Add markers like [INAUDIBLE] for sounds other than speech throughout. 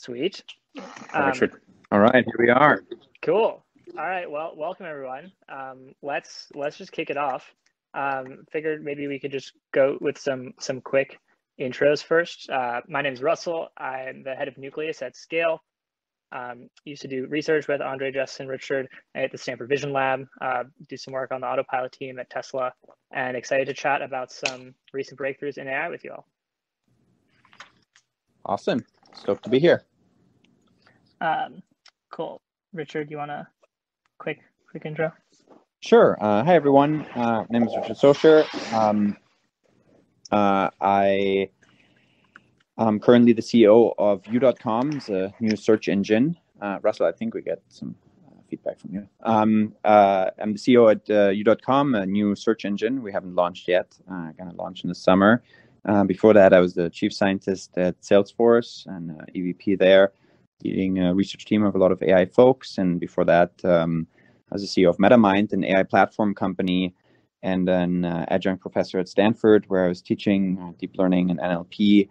Sweet. Um, Richard. All right, here we are. Cool. All right. Well, welcome everyone. Um, let's let's just kick it off. Um, figured maybe we could just go with some some quick intros first. Uh, my name is Russell. I'm the head of Nucleus at Scale. Um, used to do research with Andrej, Justin, Richard at the Stanford Vision Lab. Uh, do some work on the autopilot team at Tesla, and excited to chat about some recent breakthroughs in AI with you all. Awesome. Stoked to be here. Um, cool. Richard, you want to quick quick intro? Sure. Uh, hi, everyone. Uh, my name is Richard Socher. Um, uh, I am currently the CEO of You.com, it's a new search engine. Uh, Russell, I think we get some uh, feedback from you. Um, uh, I'm the CEO at You.com, a new search engine. We haven't launched yet. Uh, going to launch in the summer. before that, I was the chief scientist at Salesforce and EVP there leading a research team of a lot of AI folks. And before that, um, was the CEO of MetaMind, an AI platform company, and an uh, adjunct professor at Stanford, where I was teaching uh, deep learning and NLP.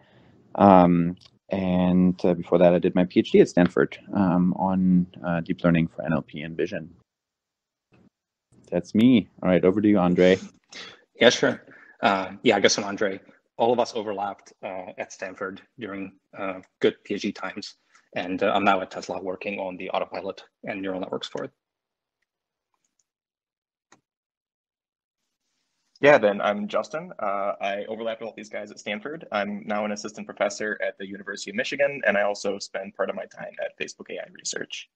Um, and uh, before that, I did my PhD at Stanford um, on uh, deep learning for NLP and vision. That's me. All right, over to you, Andrej. Yeah, sure. Uh, yeah, I guess I'm Andrej. All of us overlapped uh, at Stanford during good PhD times. And uh, I'm now at Tesla working on the autopilot and neural networks for it. Yeah, then I'm Justin. Uh, I overlap with all these guys at Stanford. I'm now an assistant professor at the University of Michigan, and I also spend part of my time at Facebook AI Research.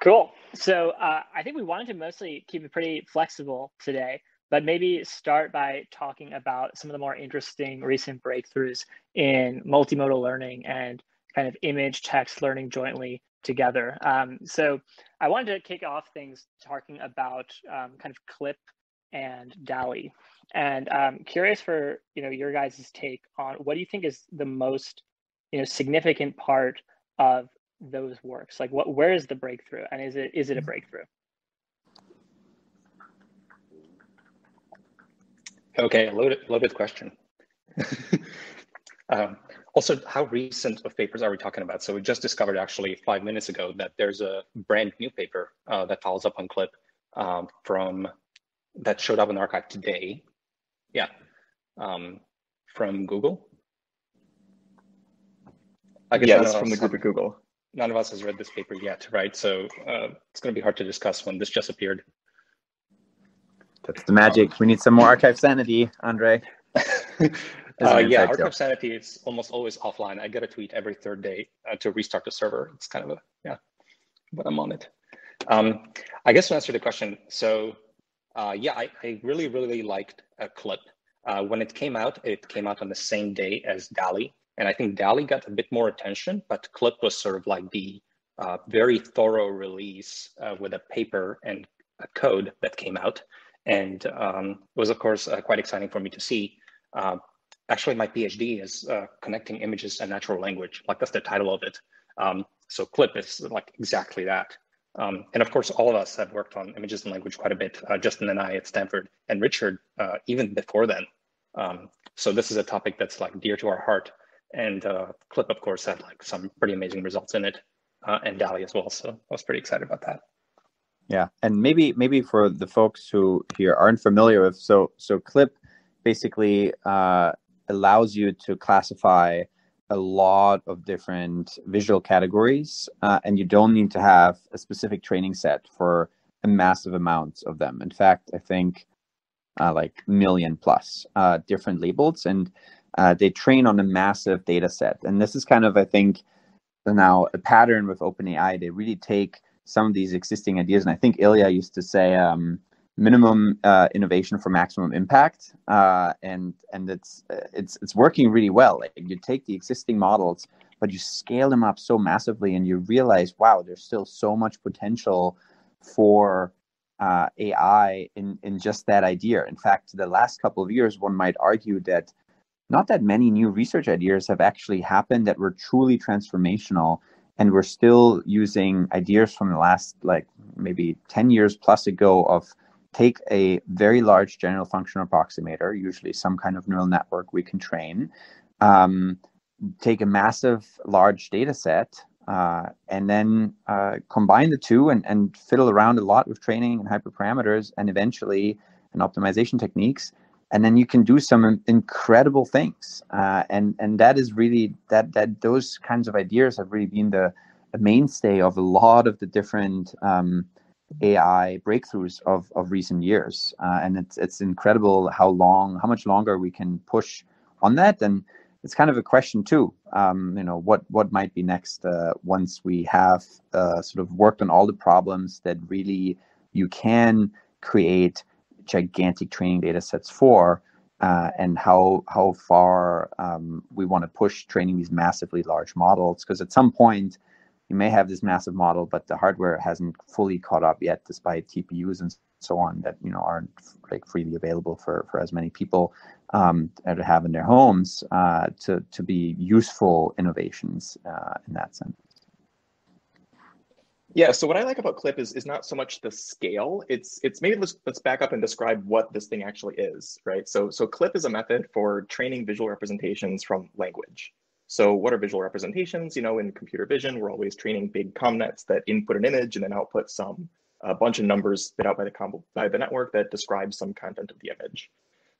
Cool. So uh, I think we wanted to mostly keep it pretty flexible today but maybe start by talking about some of the more interesting recent breakthroughs in multimodal learning and kind of image text learning jointly together. Um, so I wanted to kick off things talking about um, kind of Clip and DALL-E. And I'm curious for you know your guys' take on what do you think is the most you know significant part of those works? Like what where is the breakthrough and is it is it a breakthrough? Okay, a loaded, loaded question. um, also, how recent of papers are we talking about? So we just discovered actually five minutes ago that there's a brand new paper uh, that follows up on CLIP um, from that showed up in the arXiv today. Yeah, um, from Google. I guess that's from the group at Google. None of us has read this paper yet, right? So uh, it's going to be hard to discuss when this just appeared. That's the magic. We need some more arXiv sanity, Andrej. [LAUGHS] uh, yeah, arXiv sanity is almost always offline. I get a tweet every third day uh, to restart the server. It's kind of a yeah, but I'm on it. Um, I guess to answer the question, so uh, yeah, I, I, really really liked a clip. Uh, when it came out, it came out on the same day as DALL-E, and I think DALL-E got a bit more attention, but Clip was sort of like the uh, very thorough release uh, with a paper and a code that came out. And um, it was, of course, uh, quite exciting for me to see. Uh, actually, my PhD is uh, connecting images and natural language. Like that's the title of it. Um, so CLIP is like exactly that. Um, and of course, all of us have worked on images and language quite a bit. Uh, Justin and I at Stanford, and Richard uh, even before then. Um, so this is a topic that's like dear to our heart. And uh, CLIP, of course, had like some pretty amazing results in it, and DALL-E as well. So I was pretty excited about that. Yeah, and maybe maybe for the folks who here aren't familiar with, so so Clip basically uh, allows you to classify a lot of different visual categories, uh, and you don't need to have a specific training set for a massive amount of them. In fact, I think uh, like million plus uh, different labels, and uh, they train on a massive data set. And this is kind of, I think, now a pattern with OpenAI. They really take some of these existing ideas. And I think Ilya used to say um, minimum uh, innovation for maximum impact, uh, and and it's it's it's working really well. Like you take the existing models, but you scale them up so massively, and you realize, wow, there's still so much potential for uh, AI in in just that idea. In fact, the last couple of years, one might argue that not that many new research ideas have actually happened that were truly transformational and we're still using ideas from the last like maybe 10 years plus ago of take a very large general function approximator usually some kind of neural network we can train um, take a massive, large data set uh, and then uh, combine the two and, and fiddle around a lot with training and hyperparameters and eventually and optimization techniques and then you can do some incredible things uh, and and that is really that that those kinds of ideas have really been the, the mainstay of a lot of the different um, AI breakthroughs of, of recent years, uh, and it's it's incredible how long, how much longer we can push on that, and it's kind of a question too. Um, you know, what what might be next uh, once we have uh, sort of worked on all the problems that really you can create gigantic training data sets for, uh, and how how far um, we want to push training these massively large models. Because at some point, you may have this massive model, but the hardware hasn't fully caught up yet, despite TPUs and so on that you know aren't like freely available for for as many people um, to have in their homes uh, to to be useful innovations uh, in that sense. Yeah, so what I like about Clip is is not so much the scale. It's it's maybe let's let's back up and describe what this thing actually is, right? So so Clip is a method for training visual representations from language. So what are visual representations? You know, in computer vision, we're always training big convnets that input an image and then output some a bunch of numbers spit out by the combo by the network that describes some content of the image.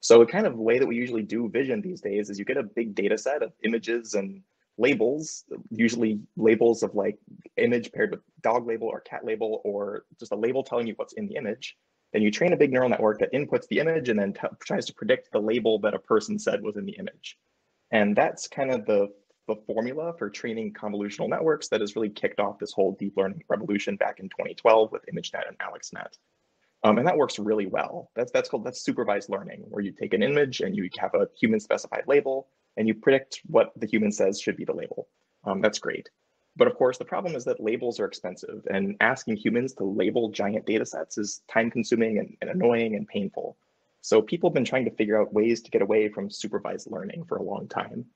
So the kind of way that we usually do vision these days is you get a big data set of images and labels, usually labels of like image paired with dog label or cat label, or just a label telling you what's in the image. Then you train a big neural network that inputs the image and then tries to predict the label that a person said was in the image. And that's kind of the, the formula for training convolutional networks that has really kicked off this whole deep learning revolution back in 2012 with ImageNet and AlexNet. Um, and that works really well. That's that's called that's supervised learning, where you take an image and you have a human specified label and you predict what the human says should be the label. Um, that's great. But of course, the problem is that labels are expensive and asking humans to label giant data sets is time consuming and, and annoying and painful. So people have been trying to figure out ways to get away from supervised learning for a long time.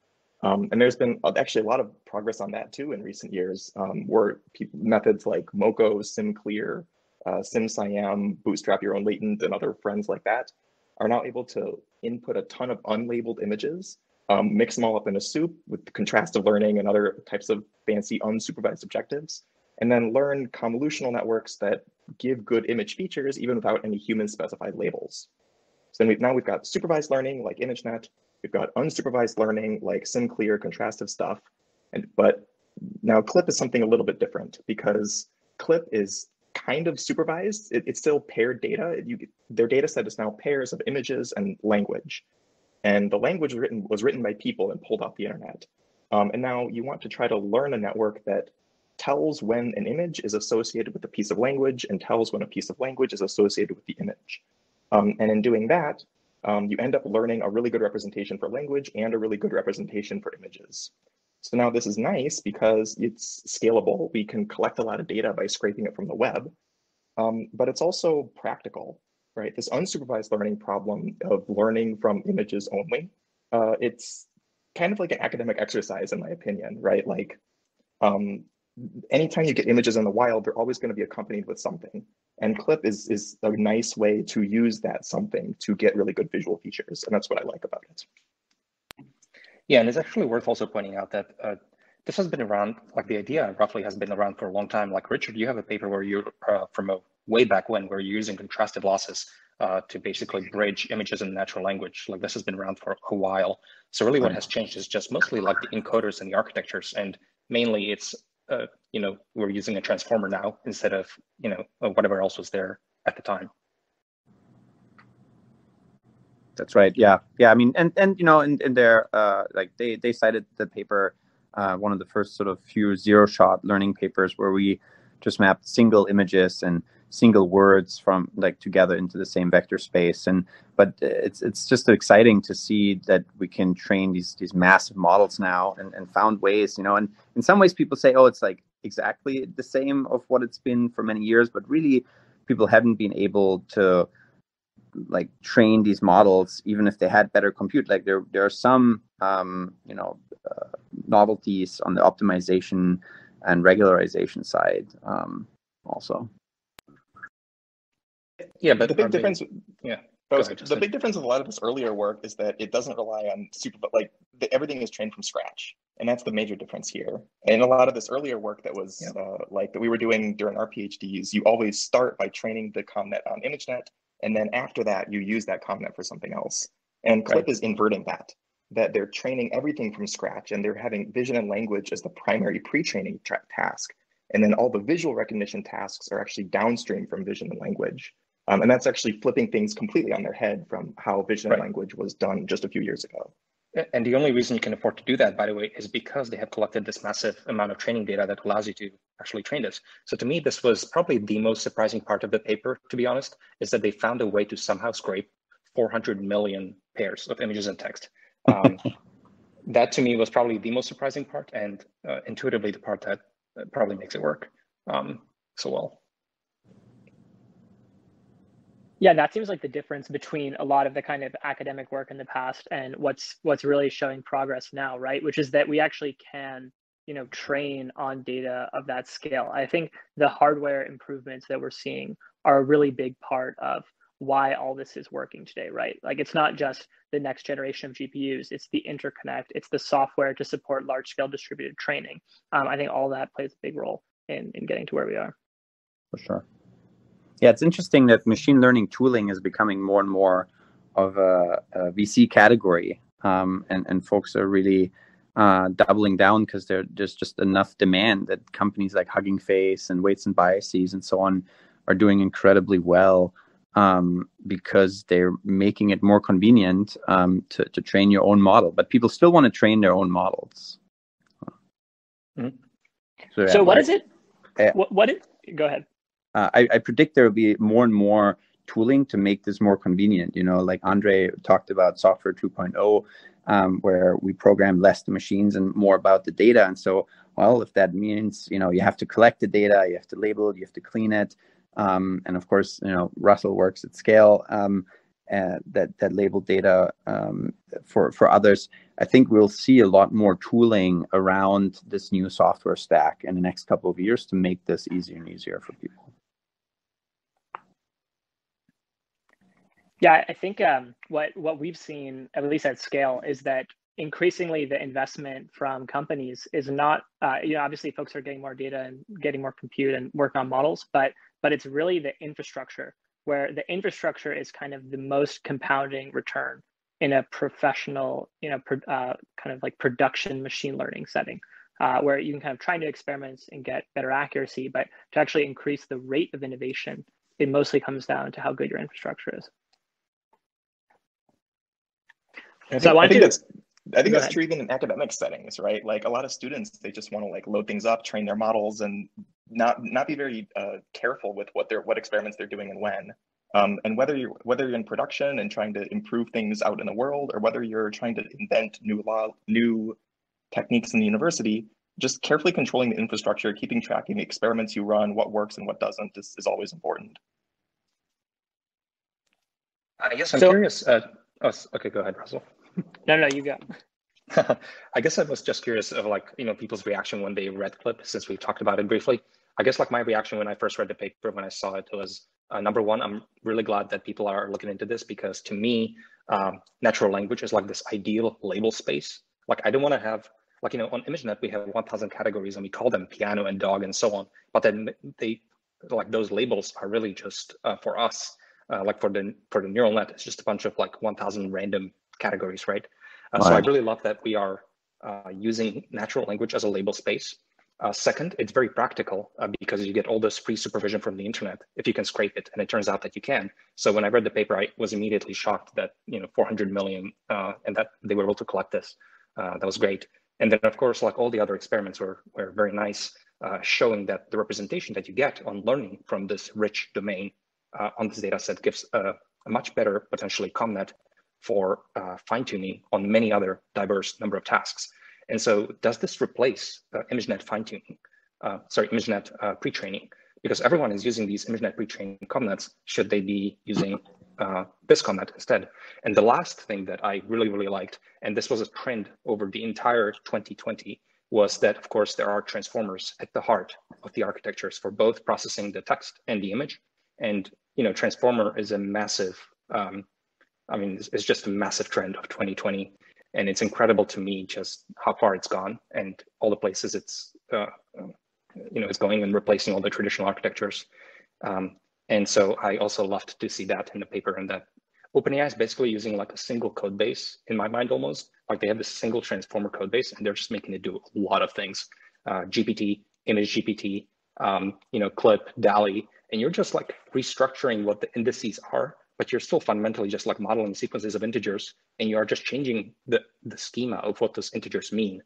Um, and there's been uh, actually a lot of progress on that too in recent years, um, where methods like Moco, SimCLR, uh, SimSiam, Bootstrap Your Own Latent, and other friends like that are now able to input a ton of unlabeled images, um, mix them all up in a soup with contrastive learning and other types of fancy unsupervised objectives, and then learn convolutional networks that give good image features even without any human specified labels. So then we've, now we've got supervised learning like ImageNet, we've got unsupervised learning like SimCLR, contrastive stuff, and but now Clip is something a little bit different because Clip is kind of supervised. It, it's still paired data. You, their data set is now pairs of images and language. And the language written was written by people and pulled off the internet. Um, and now you want to try to learn a network that tells when an image is associated with a piece of language and tells when a piece of language is associated with the image. Um, and in doing that, um, you end up learning a really good representation for language and a really good representation for images. So now this is nice because it's scalable. We can collect a lot of data by scraping it from the web, um, but it's also practical, right? This unsupervised learning problem of learning from images only, uh, it's kind of like an academic exercise in my opinion, right? Like um, anytime you get images in the wild, they're always gonna be accompanied with something. And Clip is, is a nice way to use that something to get really good visual features. And that's what I like about it. Yeah, and it's actually worth also pointing out that uh, this has been around, like the idea roughly has been around for a long time. Like Richard, you have a paper where you're uh, from a way back when, where you're using contrastive losses uh, to basically bridge images in natural language. Like this has been around for a while. So really what has changed is just mostly like the encoders and the architectures. And mainly it's, uh, you know, we're using a transformer now instead of, you know, whatever else was there at the time. That's right. Yeah, yeah. I mean, and and you know, in in their uh, like they they cited the paper, uh, one of the first sort of few zero shot learning papers where we just mapped single images and single words from like together into the same vector space. And but it's it's just exciting to see that we can train these these massive models now and, and found ways you know and in some ways people say oh it's like exactly the same of what it's been for many years but really people haven't been able to like train these models even if they had better compute. Like there there are some um, you know uh, novelties on the optimization and regularization side um, also yeah but the big difference yeah was, the big difference with a lot of this earlier work is that it doesn't rely on super, but like the, everything is trained from scratch, and that's the major difference here. And a lot of this earlier work that was yep. uh, like that we were doing during our PhDs, you always start by training the convnet on ImageNet, and then after that, you use that convnet for something else. And Clip right. is inverting that, that they're training everything from scratch, and they're having vision and language as the primary pre-training task, and then all the visual recognition tasks are actually downstream from vision and language. Um, and that's actually flipping things completely on their head from how vision right. and language was done just a few years ago. And the only reason you can afford to do that, by the way, is because they have collected this massive amount of training data that allows you to actually train this. So to me, this was probably the most surprising part of the paper, to be honest, is that they found a way to somehow scrape 400 million pairs of images and text. Um, [LAUGHS] that to me was probably the most surprising part and uh, intuitively the part that probably makes it work um, so well. Yeah, that seems like the difference between a lot of the kind of academic work in the past and what's what's really showing progress now, right? Which is that we actually can, you know, train on data of that scale. I think the hardware improvements that we're seeing are a really big part of why all this is working today, right? Like it's not just the next generation of GPUs, it's the interconnect, it's the software to support large scale distributed training. Um, I think all that plays a big role in, in getting to where we are. For sure. Yeah, it's interesting that machine learning tooling is becoming more and more of a, a VC category, um, and and folks are really uh, doubling down because there's just enough demand that companies like Hugging Face and Weights and Biases and so on are doing incredibly well um, because they're making it more convenient um, to to train your own model. But people still want to train their own models. Mm-hmm. So, yeah, so what like, is it? Yeah. What, what it? Go ahead uh, I, I predict there will be more and more tooling to make this more convenient. You know, like Andrej talked about software 2.0, um, where we program less the machines and more about the data. And so, well, if that means you know you have to collect the data, you have to label it, you have to clean it, um, and of course, you know, Russell works at scale. Um, uh, that that labeled data um, for for others. I think we'll see a lot more tooling around this new software stack in the next couple of years to make this easier and easier for people. Yeah, I think um, what what we've seen, at least at scale, is that increasingly the investment from companies is not, uh, you know, obviously folks are getting more data and getting more compute and working on models, but but it's really the infrastructure where the infrastructure is kind of the most compounding return in a professional, you know, pro, uh, kind of like production machine learning setting, uh, where you can kind of try new experiments and get better accuracy, but to actually increase the rate of innovation, it mostly comes down to how good your infrastructure is. I think, so I, I think to, that's I think that's ahead. true even in academic settings, right? Like a lot of students, they just want to like load things up, train their models, and not not be very uh, careful with what they're what experiments they're doing and when. Um, and whether you're whether you're in production and trying to improve things out in the world, or whether you're trying to invent new law new techniques in the university, just carefully controlling the infrastructure, keeping track of the experiments you run, what works and what doesn't, is, is always important. I guess I'm so, curious. Uh, oh, okay, go ahead, Russell. [LAUGHS] No, no, you go. [LAUGHS] I guess I was just curious of like, you know, people's reaction when they read clip since we've talked about it briefly. I guess like my reaction when I first read the paper, when I saw it was uh, number one, I'm really glad that people are looking into this because to me, um, natural language is like this ideal label space. Like I don't want to have like, you know, on ImageNet, we have 1000 categories and we call them piano and dog and so on. But then they like those labels are really just uh, for us, uh, like for the for the neural net, it's just a bunch of like 1000 random categories, right? Uh, right. So I really love that we are uh, using natural language as a label space. Uh, second, it's very practical uh, because you get all this free supervision from the internet if you can scrape it, and it turns out that you can. So when I read the paper, I was immediately shocked that you know 400 million uh, and that they were able to collect this. Uh, that was great. And then of course, like all the other experiments were were very nice, showing that the representation that you get on learning from this rich domain on this data set gives a much better potentially convnet for uh, fine tuning on many other diverse number of tasks. And so does this replace uh, ImageNet fine tuning? Uh, sorry, ImageNet uh, pre-training? Because everyone is using these ImageNet pre-training convnets, should they be using uh, this convnet instead? And the last thing that I really, really liked, and this was a trend over the entire 2020, was that, of course, there are transformers at the heart of the architectures for both processing the text and the image. And, you know, transformer is a massive um, I mean, it's, it's just a massive trend of 2020, and it's incredible to me just how far it's gone and all the places it's uh, you know it's going and replacing all the traditional architectures. Um, and so I also loved to see that in the paper and that OpenAI is basically using like a single code base in my mind almost. Like they have this single transformer code base and they're just making it do a lot of things. Uh, GPT, image GPT, um, you know, Clip, DALL-E, and you're just like restructuring what the indices are, but you're still fundamentally just like modeling sequences of integers and you are just changing the, the schema of what those integers mean.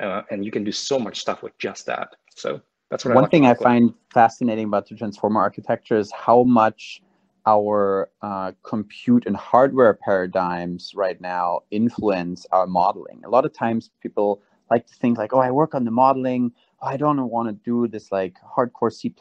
Uh, and you can do so much stuff with just that. So that's what one I thing I find fascinating about the transformer architecture is how much our uh, compute and hardware paradigms right now influence our modeling. A lot of times people like to think like, oh, I work on the modeling. Oh, I don't want to do this like hardcore C++,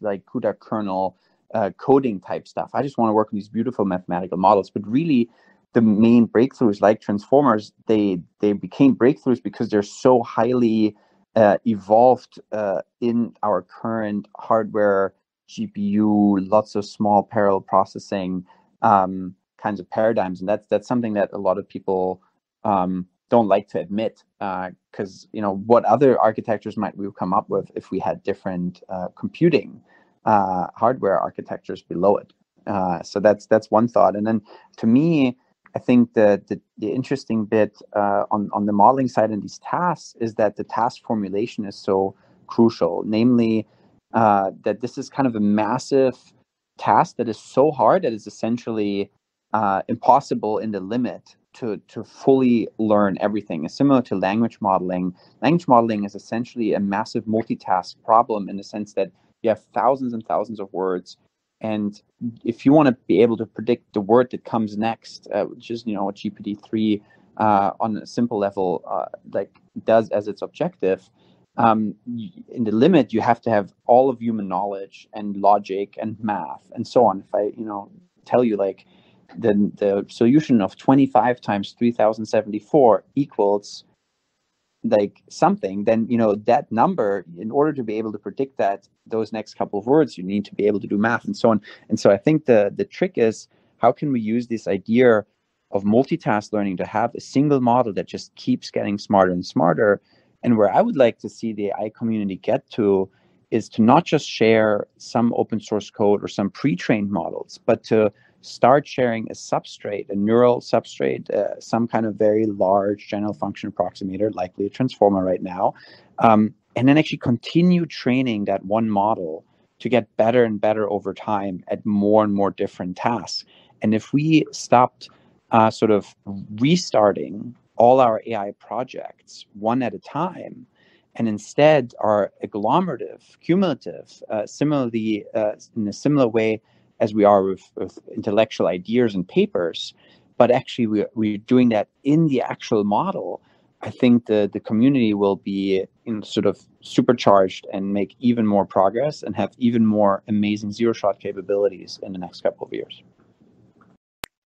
like CUDA kernel uh, coding type stuff. I just want to work on these beautiful mathematical models. But really, the main breakthroughs like transformers, they they became breakthroughs because they're so highly uh, evolved uh, in our current hardware GPU, lots of small parallel processing um, kinds of paradigms, and that's that's something that a lot of people um, don't like to admit because uh, you know what other architectures might we come up with if we had different uh, computing uh, hardware architectures below it. Uh, so that's that's one thought, and then to me. I think the, the, the interesting bit uh, on, on the modeling side in these tasks is that the task formulation is so crucial. Namely, uh, that this is kind of a massive task that is so hard that it's essentially uh, impossible in the limit to to fully learn everything. It's similar to language modeling. Language modeling is essentially a massive multitask problem in the sense that you have thousands and thousands of words, and if you want to be able to predict the word that comes next, uh, which is you know what GPT three uh, on a simple level uh, like does as its objective, um, in the limit you have to have all of human knowledge and logic and math and so on. If i you know tell you like the the solution of 25 times 3074 equals like something then you know that number in order to be able to predict that those next couple of words you need to be able to do math and so on. And so i think the the trick is how can we use this idea of multitask learning to have a single model that just keeps getting smarter and smarter? And where I would like to see the AI community get to is to not just share some open source code or some pre-trained models, but to start sharing a substrate, a neural substrate, uh, some kind of very large general function approximator, likely a transformer right now, um, and then actually continue training that one model to get better and better over time at more and more different tasks. And if we stopped uh, sort of restarting all our AI projects one at a time, and instead are agglomerative, cumulative, uh, similarly uh, in a similar way as we are with, with, intellectual ideas and papers, but actually we're, we're doing that in the actual model. I think the, the community will be in sort of supercharged and make even more progress and have even more amazing zero shot capabilities in the next couple of years.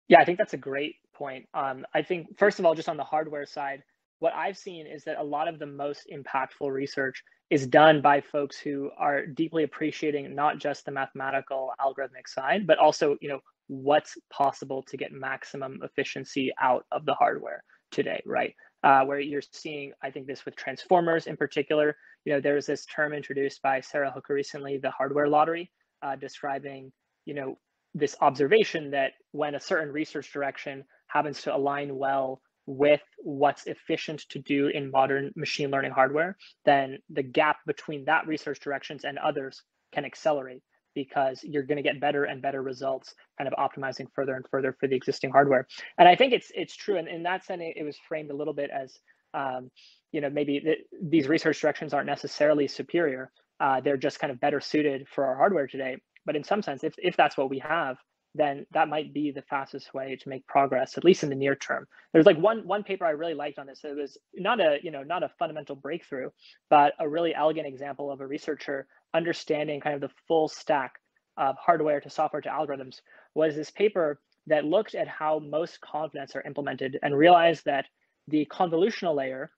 Yeah, I think that's a great point. Um, I think, first of all, just on the hardware side, what I've seen is that a lot of the most impactful research is done by folks who are deeply appreciating not just the mathematical algorithmic side, but also, you know, what's possible to get maximum efficiency out of the hardware today, right? Uh, where you're seeing, I think this with transformers in particular, you know, there's this term introduced by Sara Hooker recently, the hardware lottery, uh, describing, you know, this observation that when a certain research direction happens to align well with what's efficient to do in modern machine learning hardware, then the gap between that research directions and others can accelerate because you're going to get better and better results kind of optimizing further and further for the existing hardware. And i think it's it's true and in that sense it, was framed a little bit as um, you know maybe th- these research directions aren't necessarily superior uh, they're just kind of better suited for our hardware today. But in some sense if, if that's what we have then that might be the fastest way to make progress, at least in the near term. There's like one one paper I really liked on this. It was not a you know not a fundamental breakthrough, but a really elegant example of a researcher understanding kind of the full stack of hardware to software to algorithms. Was this paper that looked at how most convnets are implemented and realized that the convolutional layer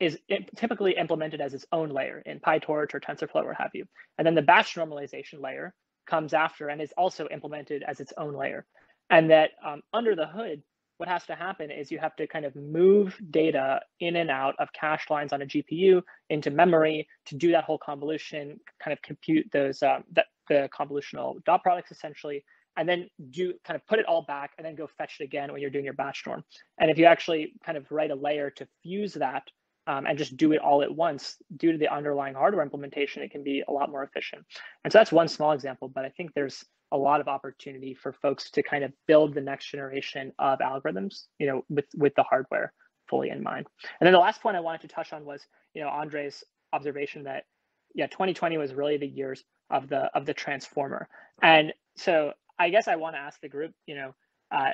is typically implemented as its own layer in PyTorch or TensorFlow or have you. And then the batch normalization layer comes after and is also implemented as its own layer. and that um, under the hood, what has to happen is you have to kind of move data in and out of cache lines on a GPU into memory to do that whole convolution, kind of compute those um, that the convolutional dot products essentially, and then do kind of put it all back and then go fetch it again when you're doing your batch norm. And if you actually kind of write a layer to fuse that um, and just do it all at once due to the underlying hardware implementation, it can be a lot more efficient. And so that's one small example, but I think there's a lot of opportunity for folks to kind of build the next generation of algorithms, you know, with with the hardware fully in mind. And then the last point I wanted to touch on was, you know, Andrej's observation that yeah, 2020 was really the years of the of the transformer. And so I guess I want to ask the group, you know, uh,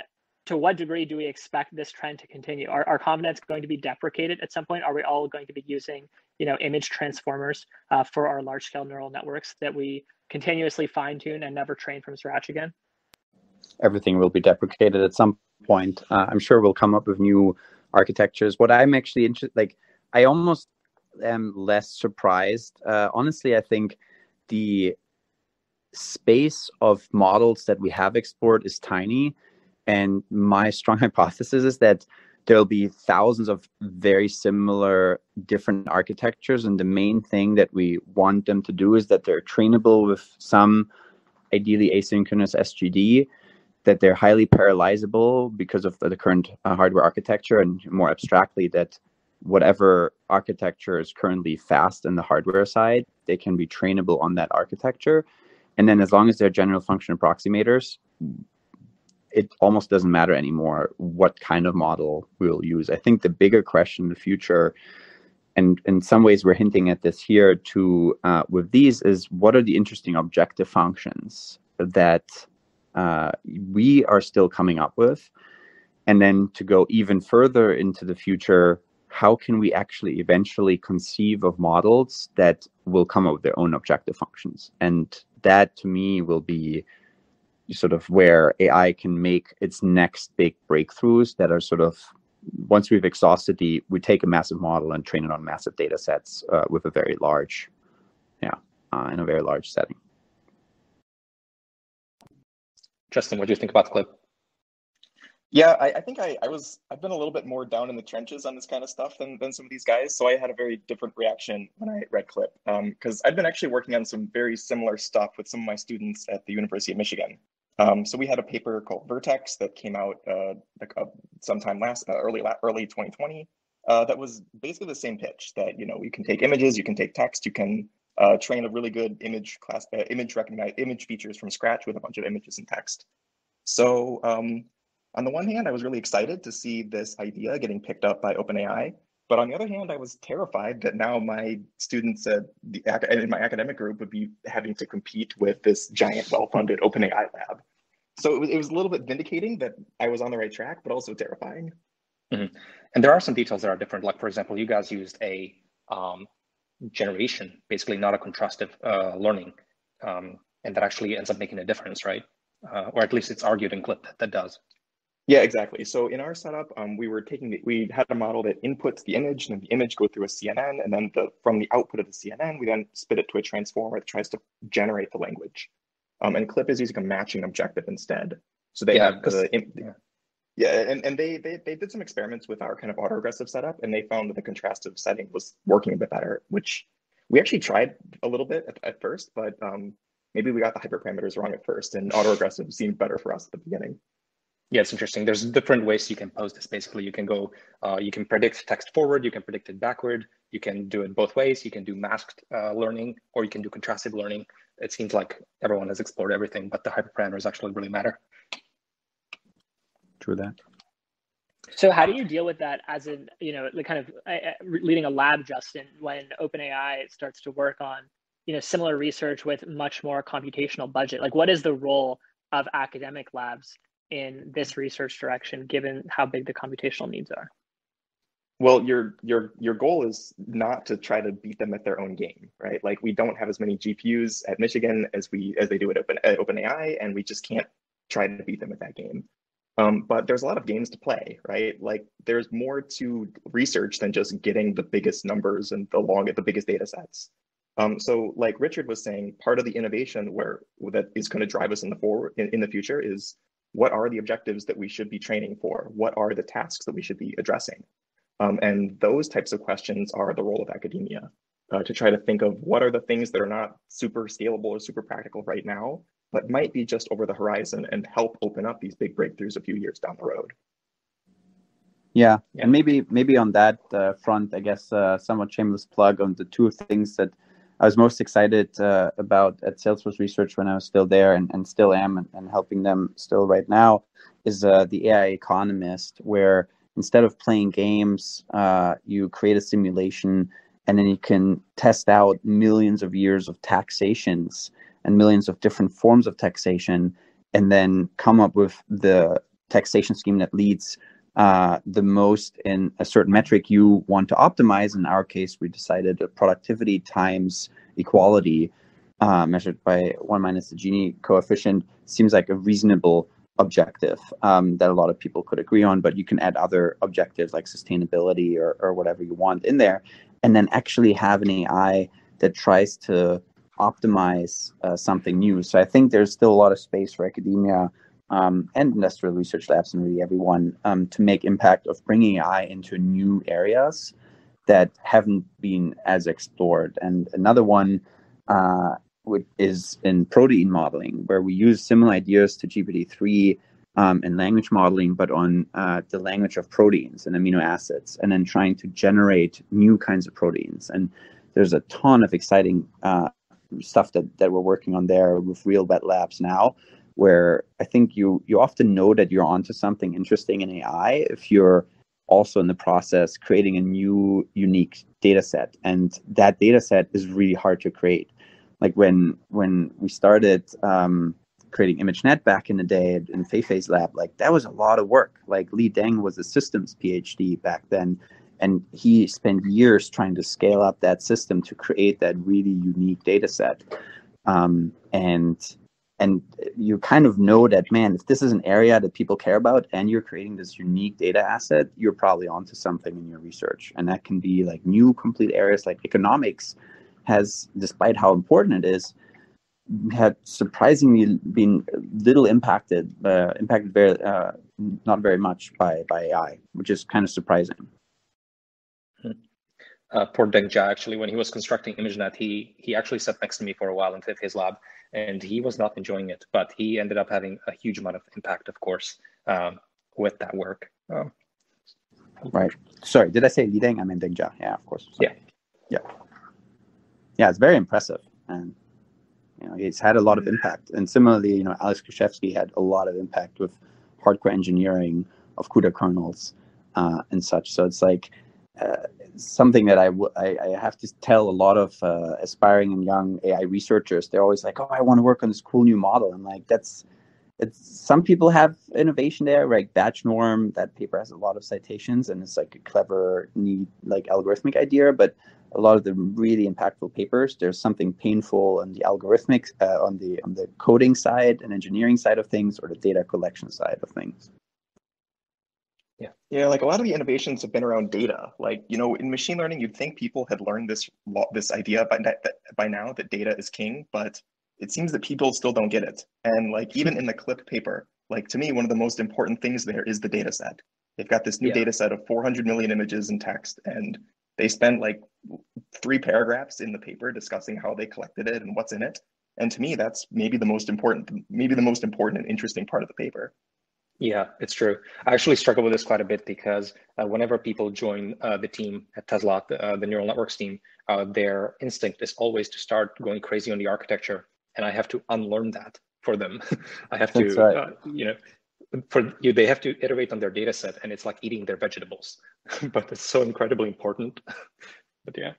to what degree do we expect this trend to continue? Are, are convnets going to be deprecated at some point? Are we all going to be using, you know, image transformers uh, for our large scale neural networks that we continuously fine tune and never train from scratch again? Everything will be deprecated at some point. Uh, I'm sure we'll come up with new architectures. What I'm actually interested, like, I almost am less surprised. Uh, honestly, I think the space of models that we have explored is tiny. And my strong [LAUGHS] hypothesis is that there'll be thousands of very similar different architectures. And the main thing that we want them to do is that they're trainable with some ideally asynchronous sgd that they're highly parallelizable because of the current uh, hardware architecture and more abstractly that whatever architecture is currently fast in the hardware side they can be trainable on that architecture. And then as long as they're general function approximators it almost doesn't matter anymore what kind of model we'll use. I think the bigger question in the future, and in some ways we're hinting at this here too uh, with these, is what are the interesting objective functions that uh, we are still coming up with? And then to go even further into the future, how can we actually eventually conceive of models that will come up with their own objective functions? And that to me will be sort of where AI can make its next big breakthroughs that are sort of once we've exhausted the we take a massive model and train it on massive data sets uh, with a very large yeah uh, in a very large setting. Justin what do you think about the clip? Yeah I, I, think I, I was i've been a little bit more down in the trenches on this kind of stuff than, than some of these guys so i had a very different reaction when i read clip because um, i've been actually working on some very similar stuff with some of my students at the university of michigan um, so we had a paper called VirTex that came out uh, uh, sometime last uh, early early 2020. Uh, that was basically the same pitch that you know you can take images, you can take text, you can uh, train a really good image class uh, image recognize image features from scratch with a bunch of images and text. So um, on the one hand, I was really excited to see this idea getting picked up by OpenAI. But on the other hand, I was terrified that now my students at the in my academic group would be having to compete with this giant, well-funded OpenAI lab. So it was, it was a little bit vindicating that I was on the right track, but also terrifying. Mm-hmm. And there are some details that are different. Like for example, you guys used a um, generation, basically not a contrastive uh, learning, um, and that actually ends up making a difference, right? Uh, or at least it's argued in clip that, that does. Yeah, exactly. So in our setup, um, we were taking the, we had a model that inputs the image, and then the image go through a CNN, and then the from the output of the CNN, we then spit it to a transformer that tries to generate the language. Um, and Clip is using a matching objective instead. So they yeah, have the yeah. yeah, and, and they, they they did some experiments with our kind of autoregressive setup, and they found that the contrastive setting was working a bit better, which we actually tried a little bit at, at first, but um, maybe we got the hyperparameters wrong at first, and autoregressive seemed better for us at the beginning. Yeah, it's interesting. There's different ways you can pose this. Basically, you can go, uh, you can predict text forward, you can predict it backward, you can do it both ways. You can do masked uh, learning, or you can do contrastive learning. It seems like everyone has explored everything, but the hyperparameters actually really matter. True that. So how do you deal with that as in, you know, the kind of uh, uh leading a lab, Justin, when OpenAI starts to work on, you know, similar research with much more computational budget? Like, what is the role of academic labs in this research direction, given how big the computational needs are? Well, your your your goal is not to try to beat them at their own game, right? Like we don't have as many GPUs at Michigan as we as they do at Open at OpenAI, and we just can't try to beat them at that game. Um, but there's a lot of games to play, right? Like there's more to research than just getting the biggest numbers and the long the biggest data sets. Um, so, like Richard was saying, part of the innovation where that is going to drive us in the forward in, in the future is what are the objectives that we should be training for? What are the tasks that we should be addressing? Um, and those types of questions are the role of academia uh, to try to think of what are the things that are not super scalable or super practical right now, but might be just over the horizon and help open up these big breakthroughs a few years down the road. Yeah, yeah. and maybe maybe on that uh, front, I guess uh, somewhat shameless plug on the two things that I was most excited uh, about at Salesforce Research when I was still there and, and still am and, and helping them still right now is uh, the AI Economist, where instead of playing games, uh, you create a simulation and then you can test out millions of years of taxations and millions of different forms of taxation and then come up with the taxation scheme that leads uh, the most in a certain metric you want to optimize. In our case, we decided productivity times equality uh, measured by one minus the Gini coefficient seems like a reasonable objective um, that a lot of people could agree on, but you can add other objectives like sustainability or, or whatever you want in there, and then actually have an AI that tries to optimize uh, something new. So I think there's still a lot of space for academia um, and industrial research labs and really everyone um, to make impact of bringing AI into new areas that haven't been as explored. And another one uh, is in protein modeling, where we use similar ideas to GPT-3 um, in language modeling, but on uh, the language of proteins and amino acids, and then trying to generate new kinds of proteins. And there's a ton of exciting uh, stuff that, that we're working on there with real wet labs now where I think you you often know that you're onto something interesting in AI if you're also in the process creating a new unique data set. And that data set is really hard to create. Like when when we started um, creating ImageNet back in the day in Feifei's lab like that was a lot of work. Like Li Deng was a systems PhD back then and he spent years trying to scale up that system to create that really unique data set. Um, and and you kind of know that man if this is an area that people care about and you're creating this unique data asset you're probably onto something in your research and that can be like new complete areas like economics has despite how important it is had surprisingly been little impacted uh, impacted very uh, not very much by by ai which is kind of surprising. Uh, poor Deng Jia, actually, when he was constructing ImageNet, he he actually sat next to me for a while in his lab, and he was not enjoying it. But he ended up having a huge amount of impact, of course, um, with that work. Um, right. Sorry, did I say Li Deng? I mean Deng Jia. Yeah, of course. Sorry. Yeah. Yeah. Yeah, it's very impressive, and you know he's had a lot of impact. And similarly, you know, Alex Krizhevsky had a lot of impact with hardcore engineering of CUDA kernels uh, and such. So it's like uh, something that I, w- I, I have to tell a lot of uh, aspiring and young AI researchers. They're always like, "Oh, I want to work on this cool new model," and like that's it's some people have innovation there, right? Batch norm, that paper has a lot of citations and it's like a clever, neat, like algorithmic idea. But a lot of the really impactful papers, there's something painful on the algorithmic, uh, on the on the coding side and engineering side of things, or the data collection side of things. Yeah. Yeah, like a lot of the innovations have been around data. Like, you know, in machine learning, you'd think people had learned this this idea by that, by now that data is king, but it seems that people still don't get it. And like even in the clip paper, like to me, one of the most important things there is the data set. They've got this new yeah. data set of 400 million images and text, and they spend like three paragraphs in the paper discussing how they collected it and what's in it. And to me, that's maybe the most important, maybe the most important and interesting part of the paper. Yeah, it's true. I actually struggle with this quite a bit because uh, whenever people join uh, the team at Tesla, the, uh, the neural networks team, uh, their instinct is always to start going crazy on the architecture, and I have to unlearn that for them. [LAUGHS] I have to, right. Uh, you know, for you, they have to iterate on their data set, and it's like eating their vegetables. [LAUGHS] but it's so incredibly important. [LAUGHS] but yeah,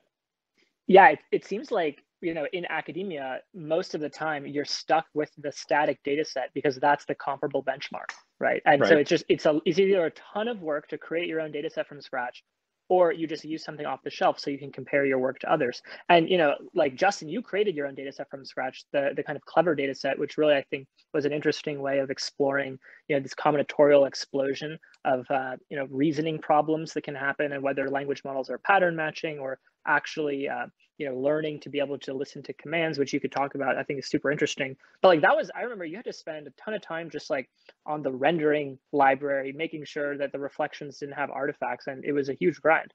yeah, it, it seems like you know in academia most of the time you're stuck with the static data set because that's the comparable benchmark right and right. so it's just it's a it's either a ton of work to create your own data set from scratch or you just use something off the shelf so you can compare your work to others and you know like justin you created your own data set from scratch the the kind of CLEVR data set which really i think was an interesting way of exploring you know this combinatorial explosion of uh, you know reasoning problems that can happen and whether language models are pattern matching or actually uh, you know learning to be able to listen to commands which you could talk about i think is super interesting but like that was i remember you had to spend a ton of time just like on the rendering library making sure that the reflections didn't have artifacts and it was a huge grind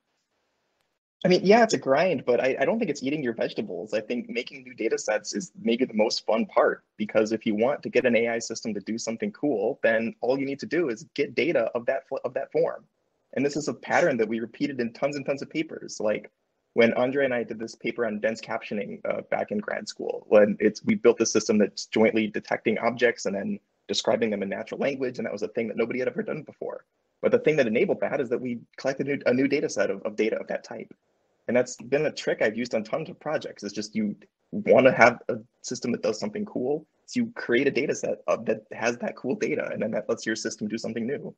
I mean, yeah, it's a grind, but I, I don't think it's eating your vegetables. I think making new data sets is maybe the most fun part because if you want to get an AI system to do something cool, then all you need to do is get data of that of that form. And this is a pattern that we repeated in tons and tons of papers. Like when Andrej and I did this paper on dense captioning uh, back in grad school, when it's we built a system that's jointly detecting objects and then describing them in natural language, and that was a thing that nobody had ever done before. But the thing that enabled that is that we collected a new, a new data set of, of data of that type. And that's been a trick I've used on tons of projects. It's just you want to have a system that does something cool. So you create a data set of, that has that cool data, and then that lets your system do something new.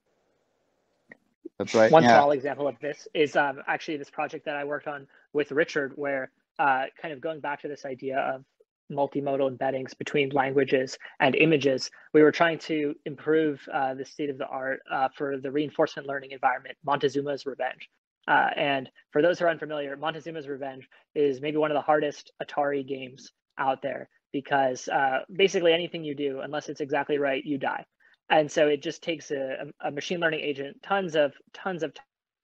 That's right. One yeah. small example of this is um, actually this project that I worked on with Richard, where uh, kind of going back to this idea of multimodal embeddings between languages and images, we were trying to improve uh, the state of the art uh, for the reinforcement learning environment, Montezuma's Revenge. Uh, and for those who are unfamiliar, Montezuma's Revenge is maybe one of the hardest Atari games out there because uh, basically anything you do, unless it's exactly right, you die. And so it just takes a, a machine learning agent tons of tons of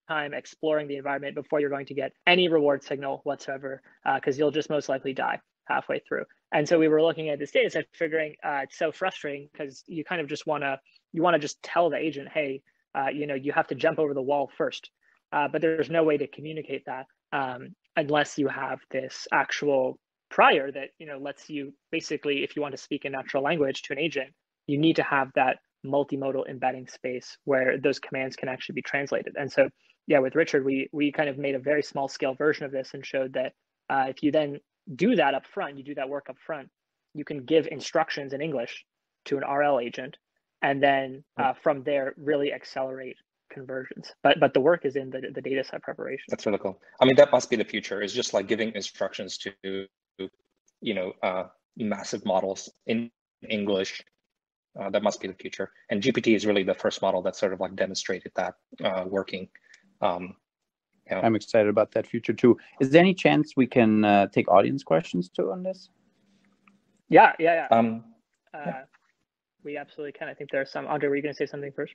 time exploring the environment before you're going to get any reward signal whatsoever, because uh, you'll just most likely die halfway through. And so we were looking at this data set, figuring uh, it's so frustrating because you kind of just want to you want to just tell the agent, hey, uh, you know, you have to jump over the wall first uh, but there's no way to communicate that um, unless you have this actual prior that you know lets you basically if you want to speak in natural language to an agent you need to have that multimodal embedding space where those commands can actually be translated and so yeah with richard we we kind of made a very small scale version of this and showed that uh, if you then do that up front you do that work up front you can give instructions in english to an rl agent and then hmm. uh, from there really accelerate conversions. But but the work is in the, the data set preparation. That's really cool. I mean, that must be the future. Is just like giving instructions to, you know, uh, massive models in English. Uh, that must be the future. And GPT is really the first model that sort of like demonstrated that uh, working. Um, yeah. I'm excited about that future too. Is there any chance we can uh, take audience questions too on this? Yeah, yeah, yeah. Um, uh, yeah. We absolutely can. I think there are some. Andrej, were you going to say something first?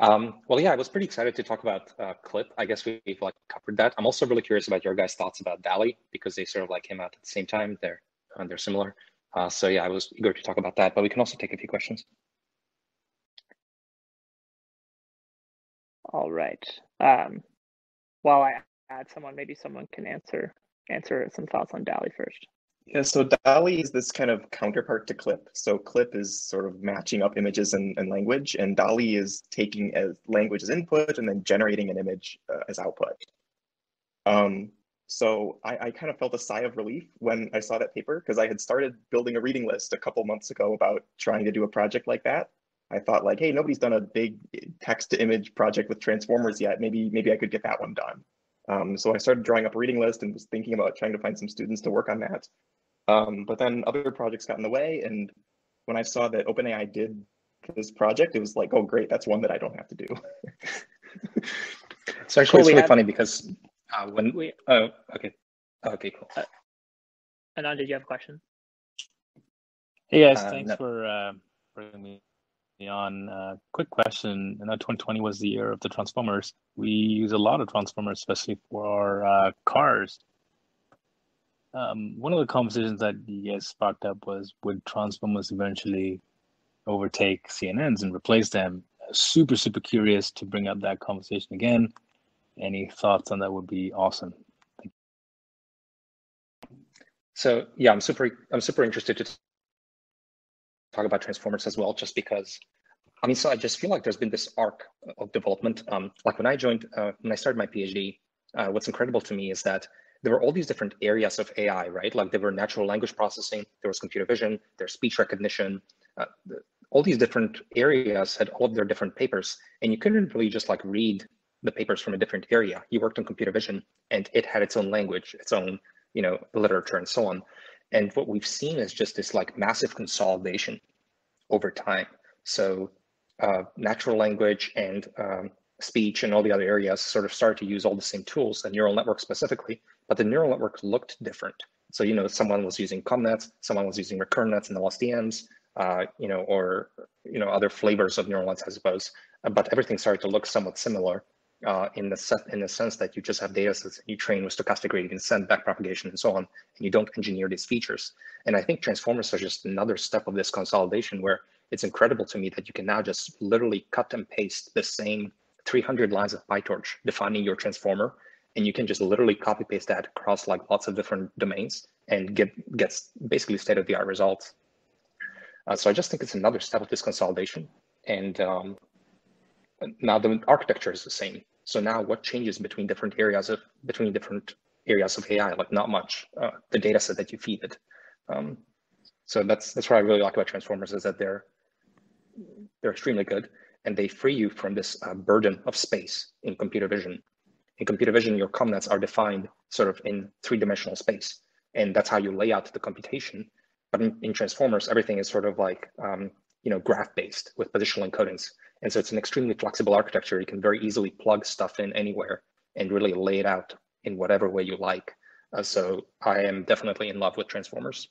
Um, well, yeah, I was pretty excited to talk about uh, CLIP. I guess we've like covered that. I'm also really curious about your guys' thoughts about DALL-E because they sort of like came out at the same time. They're uh, they're similar. Uh, so yeah, I was eager to talk about that. But we can also take a few questions. All right. Um, while I add someone, maybe someone can answer answer some thoughts on DALL-E first. Yeah, so DALL-E is this kind of counterpart to CLIP. So CLIP is sort of matching up images and, and language, and DALL-E is taking as language as input and then generating an image uh, as output. Um, so I, I, kind of felt a sigh of relief when I saw that paper because I had started building a reading list a couple months ago about trying to do a project like that. I thought like, hey, nobody's done a big text to image project with transformers yet. Maybe maybe I could get that one done. Um, so I started drawing up a reading list and was thinking about trying to find some students to work on that. Um, but then other projects got in the way. And when I saw that OpenAI did this project, it was like, oh, great, that's one that I don't have to do. [LAUGHS] so actually, it's really have... funny because uh, when we, oh, okay. Okay, cool. Uh, Anand, did you have a question? Hey guys, uh, thanks no. for uh, bringing me on. Uh, quick question. I know 2020 was the year of the Transformers. We use a lot of Transformers, especially for our uh, cars. Um, one of the conversations that you guys sparked up was would Transformers eventually overtake CNNs and replace them? Super, super curious to bring up that conversation again. Any thoughts on that would be awesome. So yeah, I'm super, I'm super interested to talk about Transformers as well, just because. I mean, so I just feel like there's been this arc of development. Um, like when I joined, uh, when I started my PhD, uh, what's incredible to me is that there were all these different areas of AI, right? Like there were natural language processing, there was computer vision, there's speech recognition. Uh, all these different areas had all of their different papers, and you couldn't really just like read the papers from a different area. You worked on computer vision, and it had its own language, its own, you know, literature, and so on. And what we've seen is just this like massive consolidation over time. So uh, natural language and um, speech and all the other areas sort of started to use all the same tools, the neural network specifically, but the neural network looked different. So, you know, someone was using ConvNets, someone was using recurrent nets and LSTMs, uh, you know, or, you know, other flavors of neural nets, I suppose. Uh, but everything started to look somewhat similar uh, in the set, in the sense that you just have data sets you train with stochastic gradient descent, backpropagation, and so on, and you don't engineer these features. And I think transformers are just another step of this consolidation where it's incredible to me that you can now just literally cut and paste the same 300 lines of PyTorch defining your transformer, and you can just literally copy paste that across like lots of different domains and get gets basically state of the art results. Uh, so I just think it's another step of this consolidation. And um, now the architecture is the same. So now what changes between different areas of between different areas of AI? Like not much. Uh, the data set that you feed it. Um, so that's that's what I really like about transformers is that they're they're extremely good and they free you from this uh, burden of space in computer vision. In computer vision, your convnets are defined sort of in three-dimensional space, and that's how you lay out the computation. But in, in transformers, everything is sort of like um, you know graph-based with positional encodings, and so it's an extremely flexible architecture. You can very easily plug stuff in anywhere and really lay it out in whatever way you like. Uh, so I am definitely in love with transformers.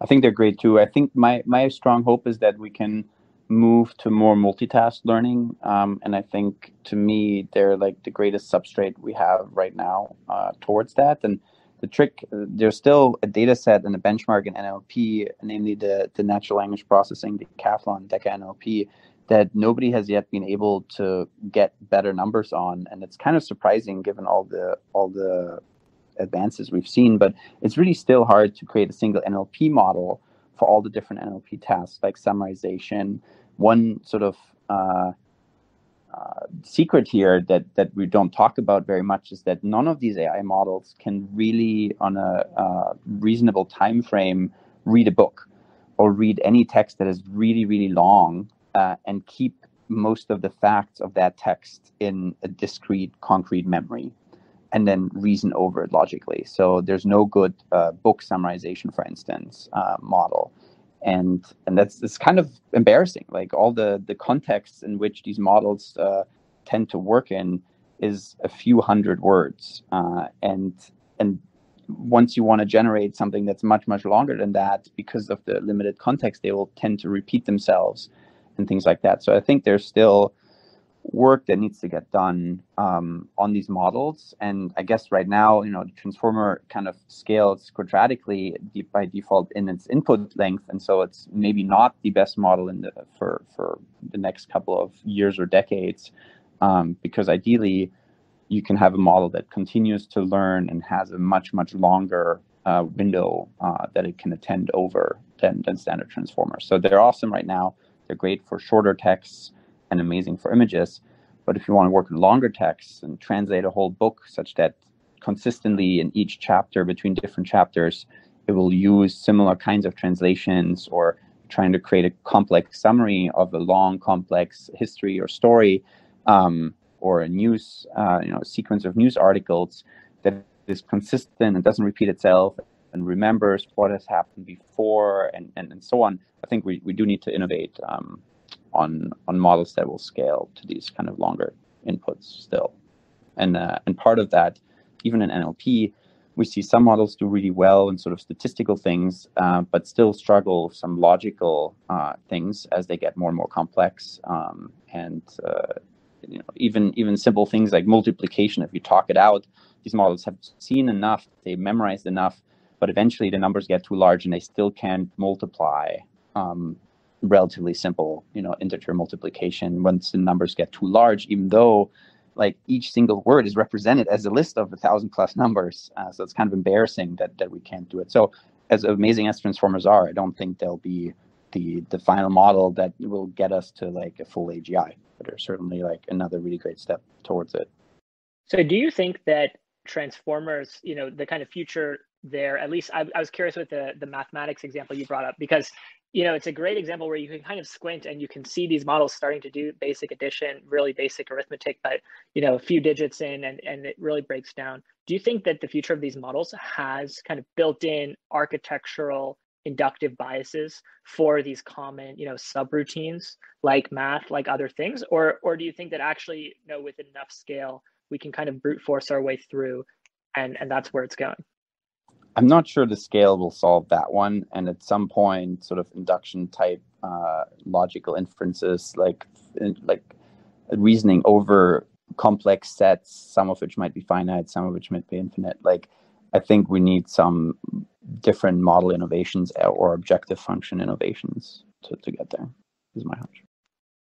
I think they're great too. I think my my strong hope is that we can move to more multitask learning, um, and I think to me they're like the greatest substrate we have right now uh, towards that. And the trick, there's still a data set and a benchmark in NLP, namely the the natural language processing, the Decathlon decaNLP, that nobody has yet been able to get better numbers on, and it's kind of surprising given all the all the advances we've seen, but it's really still hard to create a single NLP model for all the different NLP tasks like summarization. One sort of uh, uh, secret here that that we don't talk about very much is that none of these AI models can really, on a uh, reasonable time frame, read a book or read any text that is really really long uh, and keep most of the facts of that text in a discrete concrete memory and then reason over it logically. So there's no good uh, book summarization, for instance, uh, model, and and that's it's kind of embarrassing. Like all the the contexts in which these models uh, tend to work in is a few hundred words, uh, and and once you want to generate something that's much much longer than that, because of the limited context, they will tend to repeat themselves and things like that. So I think there's still work that needs to get done um, on these models. And I guess right now, you know, the transformer kind of scales quadratically by default in its input length, and so it's maybe not the best model in the for for the next couple of years or decades, um, because ideally, you can have a model that continues to learn and has a much much longer uh, window uh, that it can attend over than than standard transformers. So they're awesome right now. They're great for shorter texts and amazing for images. But if you want to work in longer texts and translate a whole book such that consistently in each chapter between different chapters, it will use similar kinds of translations or trying to create a complex summary of a long, complex history or story, um, or a news, uh, you know, sequence of news articles that is consistent and doesn't repeat itself and remembers what has happened before and, and, and so on. I think we, we do need to innovate um, on on models that will scale to these kind of longer inputs still. And uh, and part of that, even in NLP, we see some models do really well in sort of statistical things, uh, but still struggle some logical uh, things as they get more and more complex. Um, and uh, you know, even even simple things like multiplication, if you talk it out, these models have seen enough, they memorized enough, but eventually the numbers get too large and they still can't multiply um, relatively simple, you know, integer multiplication once the numbers get too large, even though like each single word is represented as a list of a thousand plus numbers. Uh, so it's kind of embarrassing that that we can't do it. So as amazing as transformers are, I don't think they'll be the the final model that will get us to like a full AGI, but they're certainly like another really great step towards it. So do you think that transformers, you know, the kind of future there, at least I, I was curious with the the mathematics example you brought up because you know, it's a great example where you can kind of squint and you can see these models starting to do basic addition, really basic arithmetic, but you know, a few digits in and, and it really breaks down. Do you think that the future of these models has kind of built in architectural inductive biases for these common you know subroutines like math like other things or or do you think that actually you know with enough scale we can kind of brute force our way through and and that's where it's going i'm not sure the scale will solve that one and at some point sort of induction type uh, logical inferences like like reasoning over complex sets some of which might be finite some of which might be infinite like i think we need some different model innovations or objective function innovations to, to get there is my hunch.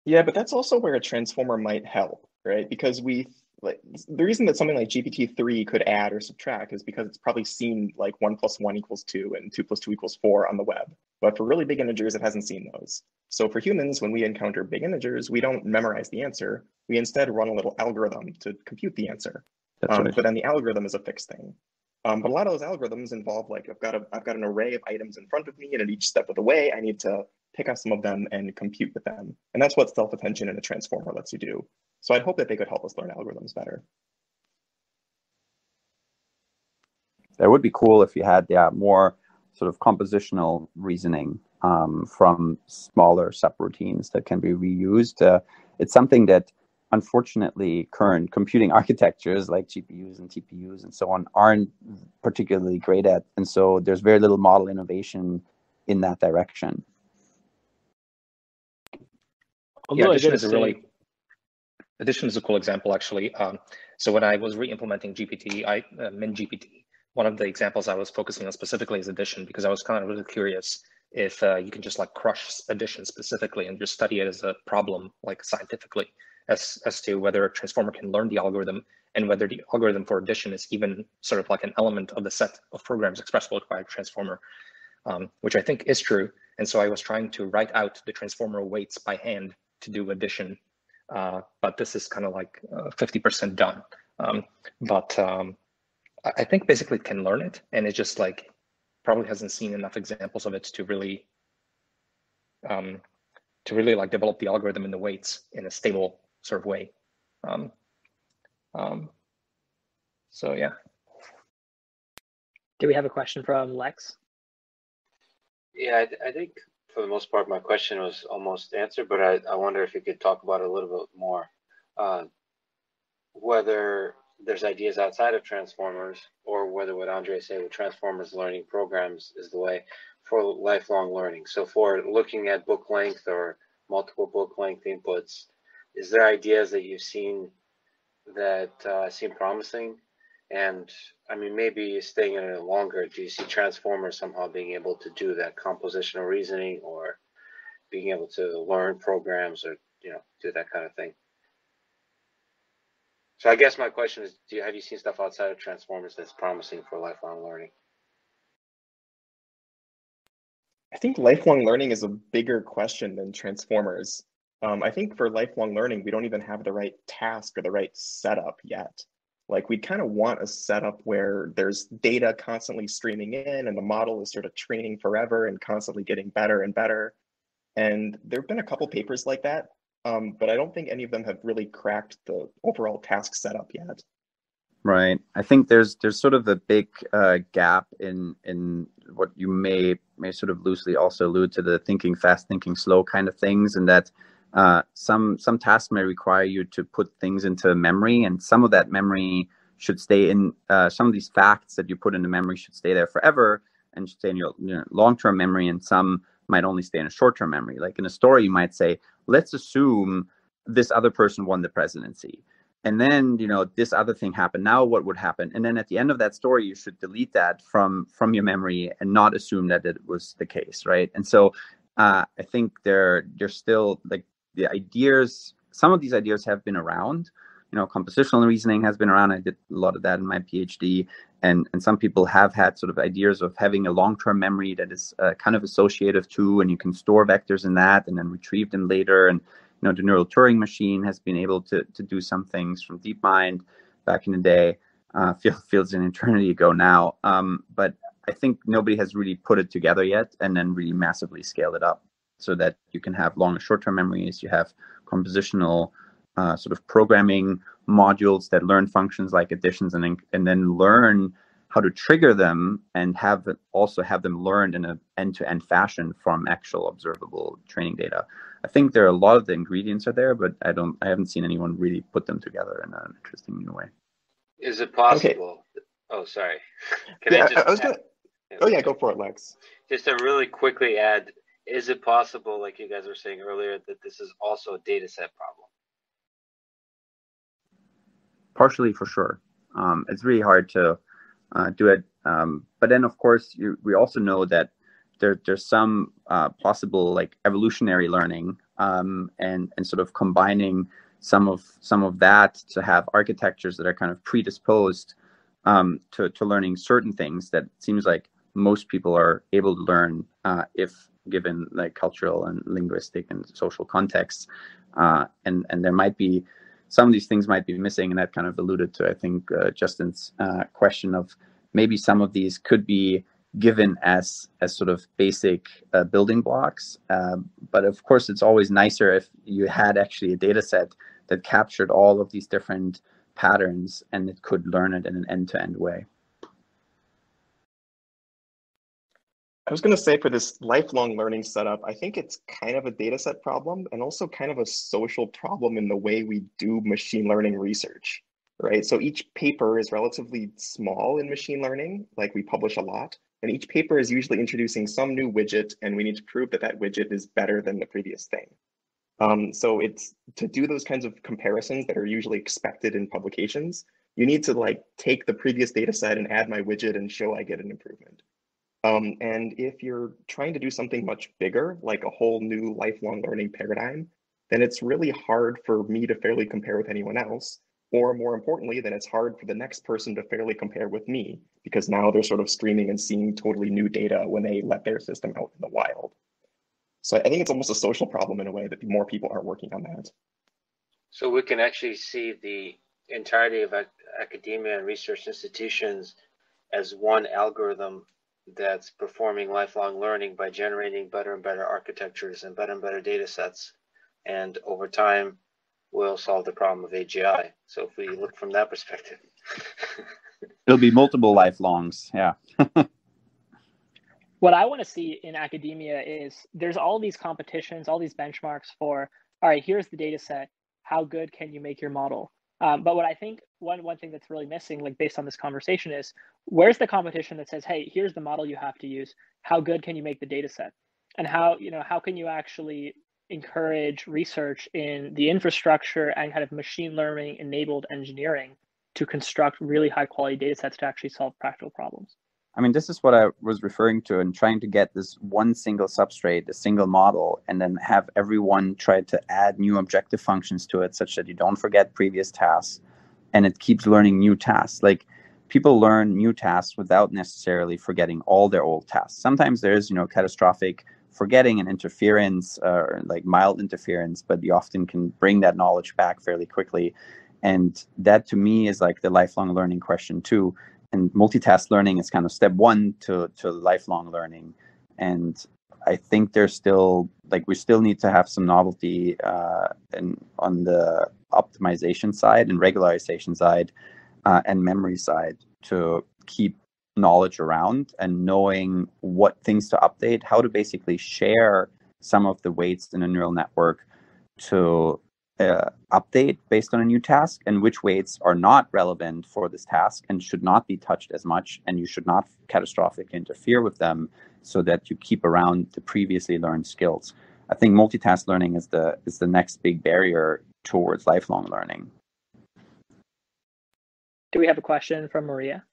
Yeah but that's also where a transformer might help right? Because we like the reason that something like GPT-3 could add or subtract is because it's probably seen like one plus one equals two and two plus two equals four on the web. But for really big integers, it hasn't seen those. So for humans, when we encounter big integers, we don't memorize the answer. We instead run a little algorithm to compute the answer. Um, right. But then the algorithm is a fixed thing. Um, but a lot of those algorithms involve like I've got a I've got an array of items in front of me, and at each step of the way, I need to pick up some of them and compute with them. And that's what self-attention in a transformer lets you do. So I'd hope that they could help us learn algorithms better. That would be cool if you had yeah more sort of compositional reasoning um, from smaller subroutines that can be reused. Uh, it's something that unfortunately current computing [LAUGHS] architectures like GPUs and TPUs and so on aren't particularly great at. And so there's very little model innovation in that direction. yeah, addition is a really addition is a cool example actually. Um, so when I was re-implementing GPT, I uh, minGPT, one of the examples I was focusing on specifically is addition because I was kind of really curious if uh, you can just like crush addition specifically and just study it as a problem like scientifically as, as to whether a transformer can learn the algorithm and whether the algorithm for addition is even sort of like an element of the set of programs expressible by a transformer, um, which I think is true. And so I was trying to write out the transformer weights by hand to do addition, but this is kind of like 50% uh, done. Um, but um, I think basically it can learn it, and it just like probably hasn't seen enough examples of it to really um, to really like develop the algorithm and the weights in a stable sort of way. Um, um, so yeah. Do we have a question from Lex? Yeah, I, I, think for the most part, my question was almost answered, but I, I wonder if you could talk about it a little bit more. Uh, whether there's ideas outside of transformers or whether what Andrej said with transformers learning programs is the way for lifelong learning. So for looking at book length or multiple book length inputs, is there ideas that you've seen that uh, seem promising? And I mean, maybe staying in it longer, do you see Transformers somehow being able to do that compositional reasoning or being able to learn programs or, you know, do that kind of thing? So I guess my question is, do you, have you seen stuff outside of Transformers that's promising for lifelong learning? I think lifelong learning is a bigger question than Transformers. Um, I think for lifelong learning, we don't even have the right task or the right setup yet. Like we kind of want a setup where there's data constantly streaming in and the model is sort of training forever and constantly getting better and better. And there have been a couple papers like that, um, but I don't think any of them have really cracked the overall task setup yet. Right. I think there's there's sort of a big uh, gap in in what you may may sort of loosely also allude to the thinking fast, thinking slow kind of things, and that uh, some some tasks may require you to put things into memory, and some of that memory should stay in. Uh, some of these facts that you put into memory should stay there forever and stay in your, long-term memory, and some might only stay in a short-term memory. Like in a story, you might say, "Let's assume this other person won the presidency." and then you know this other thing happened now what would happen and then at the end of that story you should delete that from from your memory and not assume that it was the case right and so uh, i think there there's still like the ideas some of these ideas have been around. You know compositional reasoning has been around. I did a lot of that in my phd and and some people have had sort of ideas of having a long-term memory that is uh, kind of associative to and you can store vectors in that and then retrieve them later. And you know the neural turing machine has been able to to do some things from deepmind back in the day. Uh, [LAUGHS] feels an eternity ago now. Um, but i think nobody has really put it together yet and then really massively scaled it up so that you can have long and short-term memories. You have compositional uh, sort of programming modules that learn functions like additions and, and then learn how to trigger them and have also have them learned in an end-to-end fashion from actual observable training data. I think there are a lot of the ingredients are there, but I don't I haven't seen anyone really put them together in an interesting new way. Is it possible? Okay. Oh, sorry. [LAUGHS] Can yeah, I just I was gonna, Oh yeah, go for it, Lex. Just to really quickly add, is it possible, like you guys were saying earlier, that this is also a data set problem? Partially for sure. Um, it's really hard to uh, do it. Um, but then, of course, you, we also know that there, there's some uh, possible like evolutionary learning um, and and sort of combining some of some of that to have architectures that are kind of predisposed um, to to learning certain things that seems like most people are able to learn uh, if given like cultural and linguistic and social contexts. Uh, and and there might be some of these things might be missing and that kind of alluded to i think uh, justin's uh, question of maybe some of these could be given as as sort of basic uh, building blocks. Um, but of course it's always nicer if you had actually a data set that captured all of these different patterns and it could learn it in an end-to-end way I was going to say for this lifelong learning setup, I think it's kind of a data set problem and also kind of a social problem in the way we do machine learning research, right? So each paper is relatively small in machine learning, like we publish a lot, and each paper is usually introducing some new widget and we need to prove that that widget is better than the previous thing. Um, so it's to do those kinds of comparisons that are usually expected in publications, you need to like take the previous data set and add my widget and show I get an improvement. Um, and if you're trying to do something much bigger, like a whole new lifelong learning paradigm, then it's really hard for me to fairly compare with anyone else. Or more importantly, then it's hard for the next person to fairly compare with me because now they're sort of streaming and seeing totally new data when they let their system out in the wild. So I think it's almost a social problem in a way that more people are working on that. So we can actually see the entirety of academia and research institutions as one algorithm that's performing lifelong learning by generating better and better architectures and better and better data sets. And over time, will solve the problem of AGI. So if we look from that perspective, [LAUGHS] it'll be multiple lifelongs. Yeah. [LAUGHS] what I want to see in academia is there's all these competitions, all these benchmarks for, all right, here's the data set. How good can you make your model? Um, but what I think one one thing that's really missing, like based on this conversation, is where's the competition that says, hey, here's the model you have to use. How good can you make the data set? And how, you know, how can you actually encourage research in the infrastructure and kind of machine learning enabled engineering to construct really high quality data sets to actually solve practical problems? I mean, this is what I was referring to and trying to get this one single substrate, a single model, and then have everyone try to add new objective functions to it such that you don't forget previous tasks and it keeps learning new tasks. Like people learn new tasks without necessarily forgetting all their old tasks. Sometimes there's, you know, catastrophic forgetting and interference uh, or like mild interference, but you often can bring that knowledge back fairly quickly. And that to me is like the lifelong learning question too and multitask learning is kind of step one to to lifelong learning. And i think there's still like we still need to have some novelty uh, and on the optimization side and regularization side uh, and memory side to keep knowledge around and knowing what things to update how to basically share some of the weights in a neural network to uh, update based on a new task and which weights are not relevant for this task and should not be touched as much and you should not catastrophically interfere with them so that you keep around the previously learned skills i think multitask learning is the is the next big barrier towards lifelong learning do we have a question from maria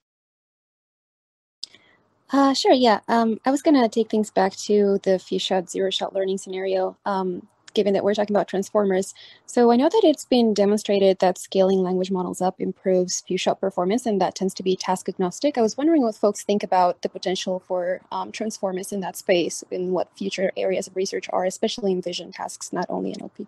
uh, sure, yeah. Um, I was going to take things back to the few shot, zero shot learning scenario. Um, given that we're talking about transformers. So I know that it's been demonstrated that scaling language models up improves few shot performance, and that tends to be task agnostic. I was wondering what folks think about the potential for um, transformers in that space and what future areas of research are, especially in vision tasks, not only NLP.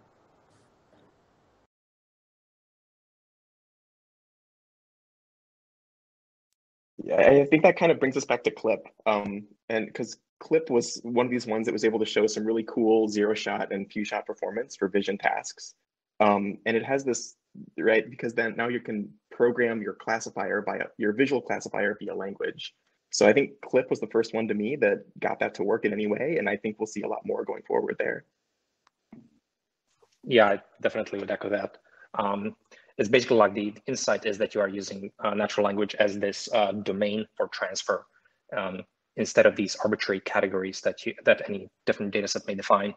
Yeah, I think that kind of brings us back to CLIP, um, and because CLIP was one of these ones that was able to show some really cool zero shot and few shot performance for vision tasks, um, and it has this right because then now you can program your classifier by a, your visual classifier via language. So I think CLIP was the first one to me that got that to work in any way, and I think we'll see a lot more going forward there. Yeah, I definitely would echo that. Um, it's basically like the insight is that you are using uh, natural language as this uh, domain for transfer um, instead of these arbitrary categories that you that any different data set may define.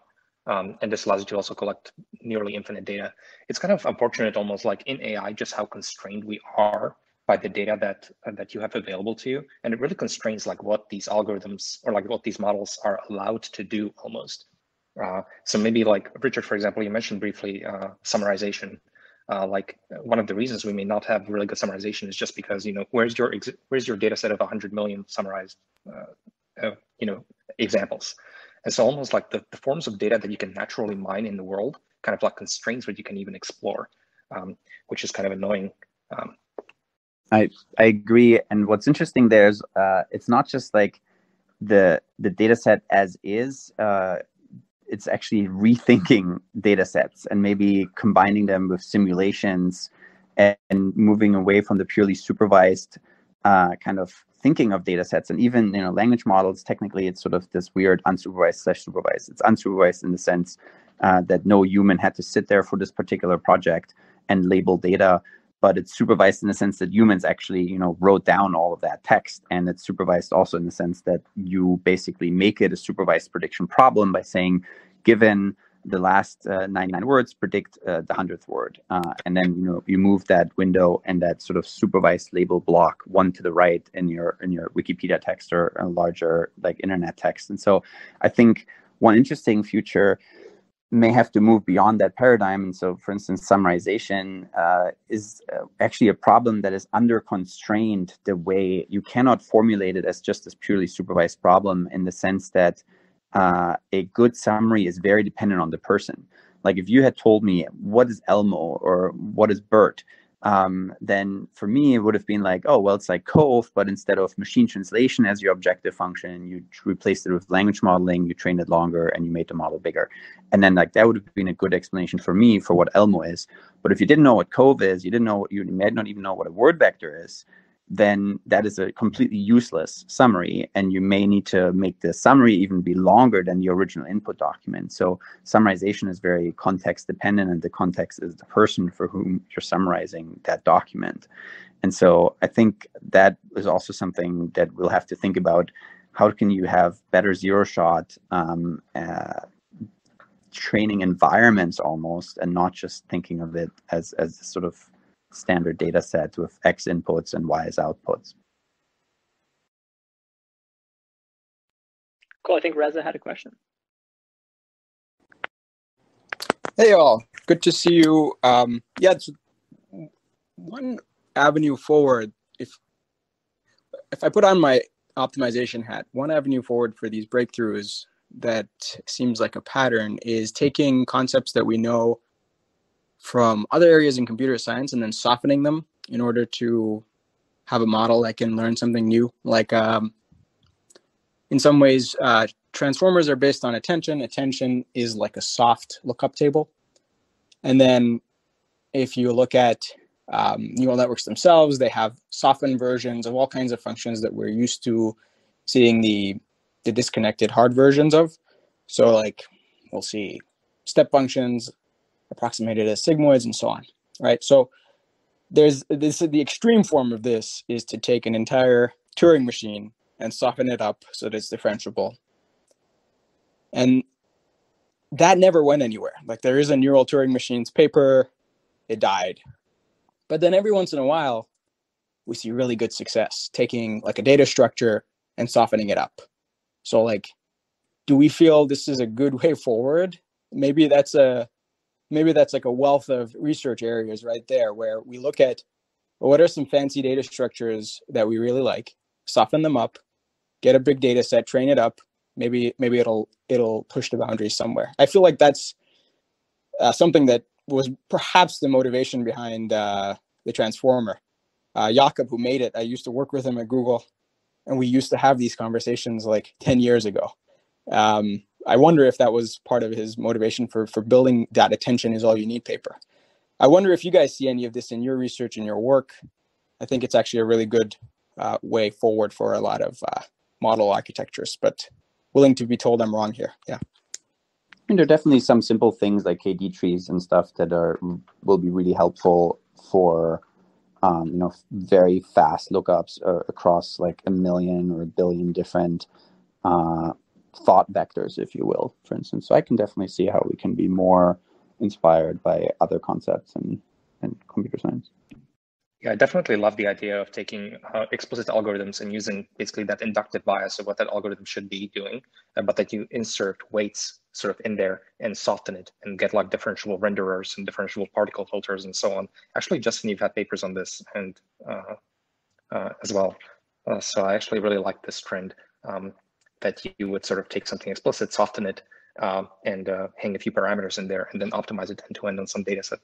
Um, and this allows you to also collect nearly infinite data. It's kind of unfortunate, almost like in AI, just how constrained we are by the data that uh, that you have available to you, and it really constrains like what these algorithms or like what these models are allowed to do almost. Uh, so maybe like Richard, for example, you mentioned briefly uh, summarization. Uh, like one of the reasons we may not have really good summarization is just because you know where's your where's your data set of 100 million summarized uh, uh, you know examples, and so almost like the, the forms of data that you can naturally mine in the world kind of like constraints what you can even explore, um, which is kind of annoying. Um, I I agree, and what's interesting there is uh, it's not just like the the data set as is. It's actually rethinking data sets and maybe combining them with simulations and, and moving away from the purely supervised uh, kind of thinking of data sets and even you know language models technically it's sort of this weird unsupervised slash supervised. It's unsupervised in the sense uh, that no human had to sit there for this particular project and label data but it's supervised in the sense that humans actually you know wrote down all of that text. And it's supervised also in the sense that you basically make it a supervised prediction problem by saying given the last uh, 99 words predict uh, the 100th word. Uh, and then you know you move that window and that sort of supervised label block one to the right in your in your wikipedia text or a larger like internet text. And so i think one interesting future may have to move beyond that paradigm. And so, for instance, summarization uh, is uh, actually a problem that is under constrained the way you cannot formulate it as just this purely supervised problem in the sense that uh, a good summary is very dependent on the person. Like if you had told me what is ELMo or what is BERT, um, then for me it would have been like, oh well, it's like CoVe, but instead of machine translation as your objective function, you replaced it with language modeling, you trained it longer, and you made the model bigger. And then like that would have been a good explanation for me for what ELMo is. But if you didn't know what CoVe is, you didn't know what you might not even know what a word vector is then that is a completely useless summary and you may need to make the summary even be longer than the original input document. So summarization is very context dependent and the context is the person for whom you're summarizing that document. And so i think that is also something that we'll have to think about. How can you have better zero shot um, uh, training environments almost and not just thinking of it as as sort of standard data set with X inputs and Y as outputs. Cool. I think Reza had a question. Hey, all. Good to see you. Um, yeah, it's one avenue forward. If if I put on my optimization hat, one avenue forward for these breakthroughs that seems like a pattern is taking concepts that we know from other areas in computer science and then softening them in order to have a model that can learn something new. Like um, in some ways, uh, transformers are based on attention. Attention is like a soft lookup table. And then if you look at um, neural networks themselves, they have softened versions of all kinds of functions that we're used to seeing the, the disconnected hard versions of. So like we'll see step functions, approximated as sigmoids and so on, right? So there's this the extreme form of this is to take an entire Turing machine and soften it up so that it's differentiable. And that never went anywhere. Like there is a neural Turing machines paper, it died. But then every once in a while, we see really good success taking like a data structure and softening it up. So like, do we feel this is a good way forward? Maybe that's a maybe that's like a wealth of research areas right there where we look at what are some fancy data structures that we really like, soften them up, get a big data set, train it up. Maybe maybe it'll it'll push the boundaries somewhere. I feel like that's uh, something that was perhaps the motivation behind uh, the transformer. Uh, Jakob, who made it, I used to work with him at Google, and we used to have these conversations like ten years ago. Um, I wonder if that was part of his motivation for for building that attention is all you need paper. I wonder if you guys see any of this in your research and your work. I think it's actually a really good uh, way forward for a lot of uh, model architectures, but willing to be told I'm wrong here. Yeah. I mean, there are definitely some simple things like KD trees and stuff that are will be really helpful for um, you know very fast lookups uh, across like a million or a billion different uh, thought vectors, if you will, for instance. So I can definitely see how we can be more inspired by other concepts and and computer science. Yeah, I definitely love the idea of taking uh, explicit algorithms and using basically that inductive bias of what that algorithm should be doing, uh, but that you insert weights sort of in there and soften it and get like differentiable renderers and differentiable particle filters and so on. Actually, Justin, you've had papers on this and uh, uh as well. Uh, so I actually really like this trend um, that you would sort of take something explicit, soften it, um, and uh, hang a few parameters in there and then optimize it end to end on some data set.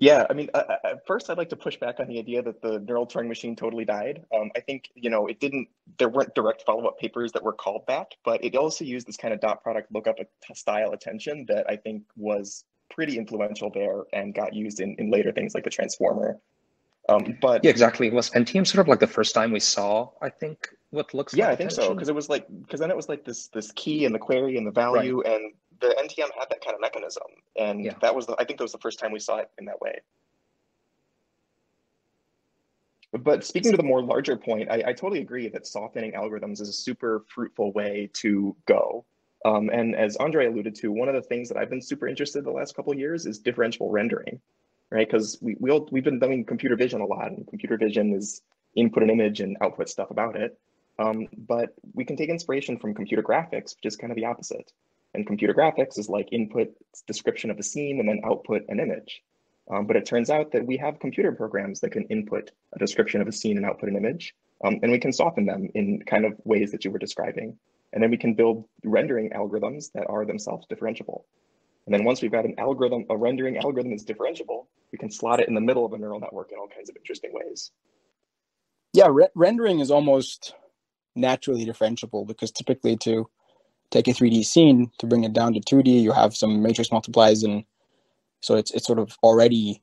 Yeah, I mean, uh, first, I'd like to push back on the idea that the neural Turing machine totally died. Um, I think you know it didn't. There weren't direct follow-up papers that were called that, but it also used this kind of dot product lookup style attention that I think was pretty influential there and got used in, in later things like the transformer. Um, but yeah, exactly. It was NTM sort of like the first time we saw, I think, what looks. Yeah, like I think attention. so because it was like because then it was like this this key and the query and the value right. and the NTM had that kind of mechanism, and yeah. that was the, I think that was the first time we saw it in that way. But speaking to the more larger point, I, I totally agree that softening algorithms is a super fruitful way to go. Um, and as Andrej alluded to, one of the things that I've been super interested in the last couple of years is differentiable rendering, right? Because we, we all, we've been doing computer vision a lot, and computer vision is input an image and output stuff about it. Um, but we can take inspiration from computer graphics, which is kind of the opposite. And computer graphics is like input description of a scene and then output an image. Um, but it turns out that we have computer programs that can input a description of a scene and output an image. Um, and we can soften them in kind of ways that you were describing. And then we can build rendering algorithms that are themselves differentiable. And then once we've got an algorithm, a rendering algorithm that's differentiable, we can slot it in the middle of a neural network in all kinds of interesting ways. Yeah, re rendering is almost naturally differentiable because typically to take a 3D scene to bring it down to 2D, you have some matrix multiplies, and so it's it's sort of already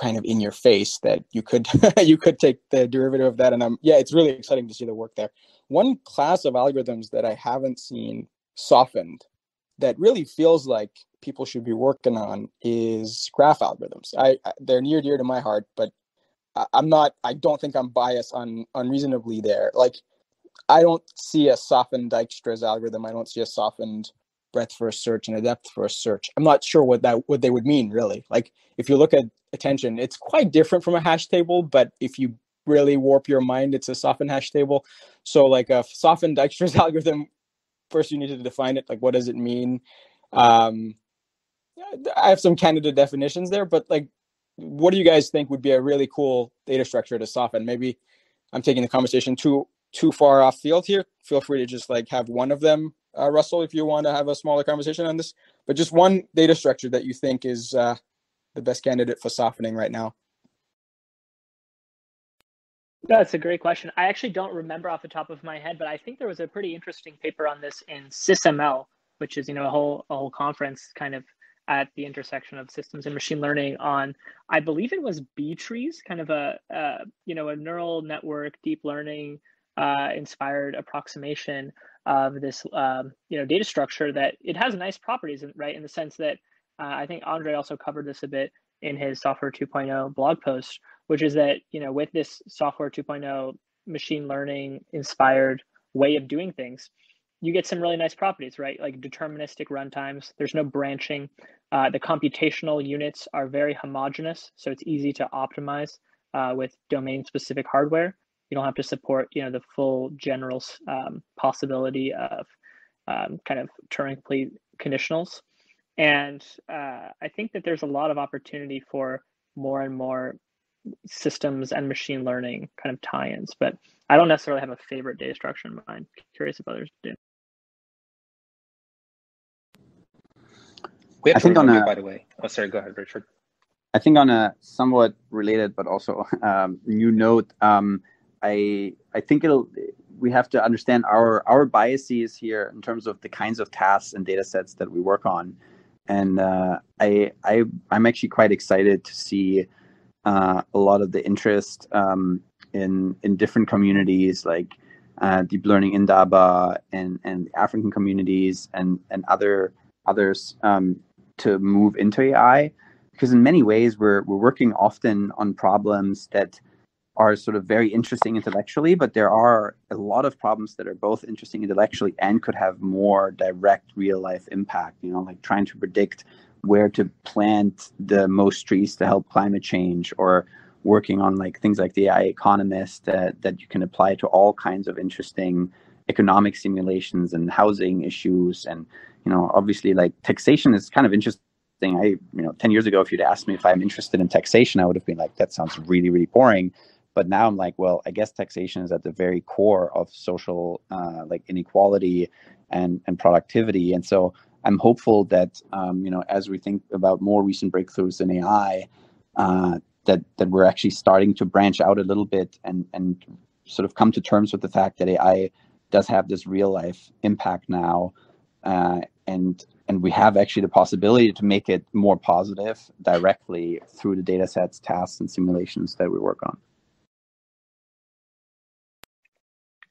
kind of in your face that you could [LAUGHS] you could take the derivative of that. And I'm yeah, it's really exciting to see the work there. One class of algorithms that I haven't seen softened that really feels like people should be working on is graph algorithms. I, I they're near dear to my heart, but I, I'm not. I don't think I'm biased on unreasonably there. Like I don't see a softened Dijkstra's algorithm. I don't see a softened breadth first search and a depth first search. I'm not sure what that what they would mean really. Like if you look at attention, it's quite different from a hash table, but if you really warp your mind, it's a softened hash table. So like a softened Dijkstra's [LAUGHS] algorithm, first you need to define it. Like what does it mean? Um, I have some candidate definitions there, but like, what do you guys think would be a really cool data structure to soften? Maybe I'm taking the conversation too too far off field here, feel free to just like have one of them, uh, Russell, if you want to have a smaller conversation on this. But just one data structure that you think is uh, the best candidate for softening right now. That's a great question. I actually don't remember off the top of my head, but I think there was a pretty interesting paper on this in SysML, which is you know a whole a whole conference kind of at the intersection of systems and machine learning on I believe it was B trees, kind of a, a you know a neural network deep learning uh, inspired approximation of this um, you know data structure that it has nice properties right in the sense that uh, I think Andrej also covered this a bit in his software 2.0 blog post which is that you know with this software 2.0 machine learning inspired way of doing things you get some really nice properties right? Like deterministic runtimes there's no branching uh, the computational units are very homogeneous so it's easy to optimize uh, with domain specific hardware you don't have to support you know the full general um, possibility of um, kind of Turing complete conditionals. And uh, I think that there's a lot of opportunity for more and more systems and machine learning kind of tie-ins, but I don't necessarily have a favorite data structure in mind. Curious if others do. We have I think on a, by the way. Oh, sorry. Go ahead, Richard. I think on a somewhat related but also [LAUGHS] um, new note, um, I I think it'll we have to understand our our biases here in terms of the kinds of tasks and data sets that we work on. and uh, I I I'm actually quite excited to see uh, a lot of the interest um, in in different communities like uh, deep learning Indaba and and African communities and and other others um, to move into AI because in many ways we're we're working often on problems that are sort of very interesting intellectually, but there are a lot of problems that are both interesting intellectually and could have more direct real life impact. You know, like trying to predict where to plant the most trees to help climate change or working on like things like the AI economist that, that you can apply to all kinds of interesting economic simulations and housing issues and you know obviously like taxation is kind of interesting i you know 10 years ago if you'd asked me if i'm interested in taxation i would have been like that sounds really really boring but now i'm like well i guess taxation is at the very core of social uh, like inequality and and productivity and so i'm hopeful that um, you know as we think about more recent breakthroughs in ai uh, that that we're actually starting to branch out a little bit and and sort of come to terms with the fact that AI does have this real life impact now, uh, and and we have actually the possibility to make it more positive directly through the data sets, tasks, and simulations that we work on.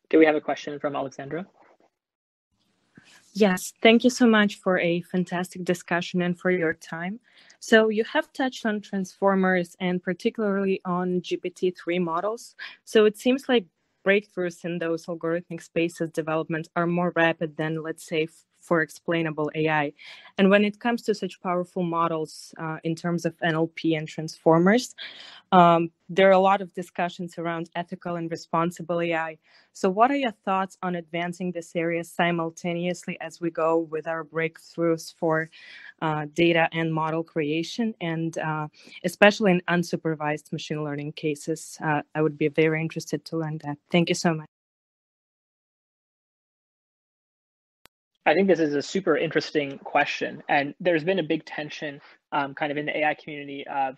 Do we have a question from Alexandra? Yes, thank you so much for a fantastic discussion and for your time. So, you have touched on transformers and particularly on GPT-3 models. So, it seems like breakthroughs in those algorithmic spaces development are more rapid than, let's say, for explainable AI. And when it comes to such powerful models uh, in terms of NLP and transformers, um, there are a lot of discussions around ethical and responsible AI. So, what are your thoughts on advancing this area simultaneously as we go with our breakthroughs for uh, data and model creation, and uh, especially in unsupervised machine learning cases? Uh, I would be very interested to learn that. Thank you so much. I think this is a super interesting question, and there's been a big tension, um, kind of in the AI community of,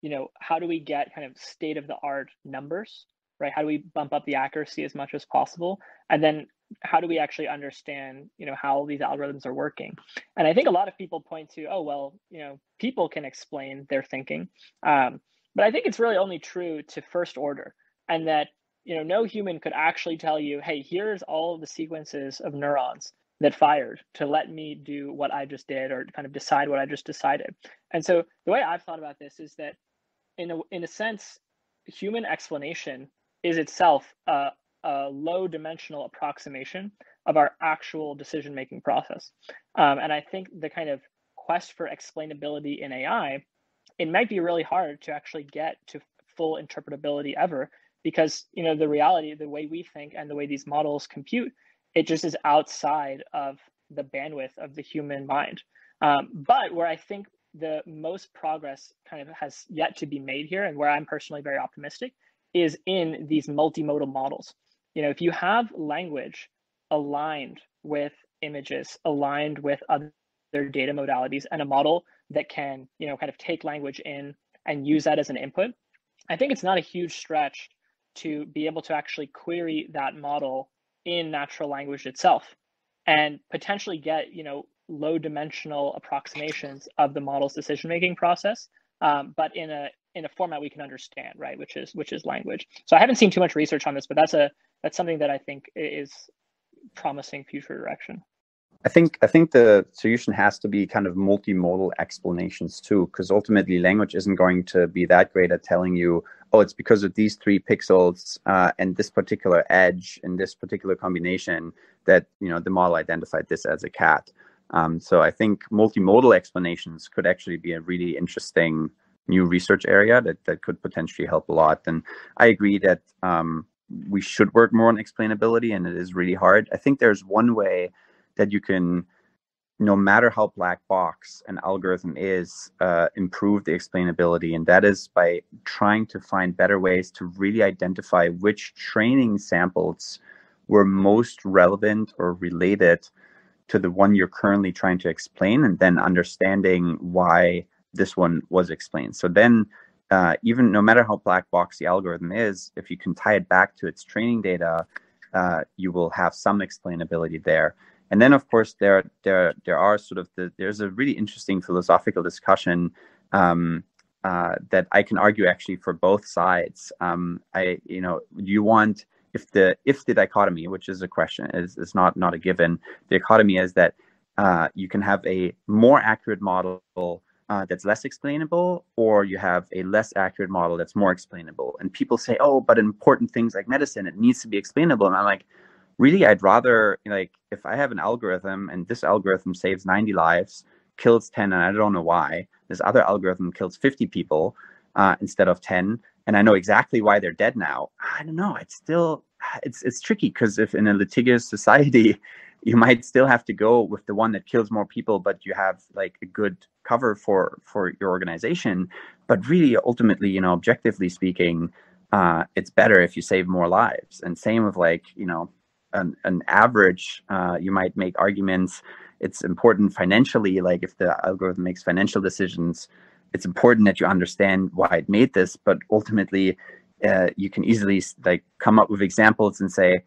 you know, how do we get kind of state of the art numbers, right? How do we bump up the accuracy as much as possible, and then how do we actually understand, you know, how these algorithms are working? And I think a lot of people point to, oh well, you know, people can explain their thinking, um, but I think it's really only true to first order, and that you know no human could actually tell you, hey, here's all the sequences of neurons that fired to let me do what I just did or kind of decide what I just decided. And so the way I've thought about this is that in a, in a sense, human explanation is itself a, a low dimensional approximation of our actual decision making process. Um, and I think the kind of quest for explainability in AI, it might be really hard to actually get to full interpretability ever because you know the reality, the way we think and the way these models compute it just is outside of the bandwidth of the human mind. Um, but where I think the most progress kind of has yet to be made here, and where I'm personally very optimistic, is in these multimodal models. You know, if you have language aligned with images, aligned with other data modalities, and a model that can, you know, kind of take language in and use that as an input, I think it's not a huge stretch to be able to actually query that model in natural language itself and potentially get you know low dimensional approximations of the model's decision making process um, but in a in a format we can understand right which is which is language. So i haven't seen too much research on this but that's a that's something that i think is promising future direction I think I think the solution has to be kind of multimodal explanations too, because ultimately language isn't going to be that great at telling you, oh, it's because of these three pixels uh, and this particular edge and this particular combination that you know the model identified this as a cat. Um, so I think multimodal explanations could actually be a really interesting new research area that that could potentially help a lot. And I agree that um, we should work more on explainability, and it is really hard. I think there's one way that you can no matter how black box an algorithm is, uh, improve the explainability. And that is by trying to find better ways to really identify which training samples were most relevant or related to the one you're currently trying to explain, and then understanding why this one was explained. So then, uh, even no matter how black box the algorithm is, if you can tie it back to its training data, uh, you will have some explainability there and then of course there there there are sort of the there's a really interesting philosophical discussion um, uh, that I can argue actually for both sides. Um, I you know you want if the if the dichotomy, which is a question, is is not not a given. The dichotomy is that uh, you can have a more accurate model uh, that's less explainable, or you have a less accurate model that's more explainable. And people say, oh, but important things like medicine, it needs to be explainable. And I'm like, really, I'd rather, like, if I have an algorithm and this algorithm saves 90 lives, kills 10, and I don't know why, this other algorithm kills 50 people uh, instead of 10, and I know exactly why they're dead now. I don't know. It's still, [SIGHS] it's, it's tricky because if in a litigious [LAUGHS] society, you might still have to go with the one that kills more people, but you have like a good cover for for your organization. But really, ultimately, you know, objectively speaking, uh, it's better if you save more lives. And same with like you know, an an average. Uh, you might make arguments. It's important financially, like if the algorithm makes financial decisions, it's important that you understand why it made this. But ultimately, uh, you can easily like come up with examples and say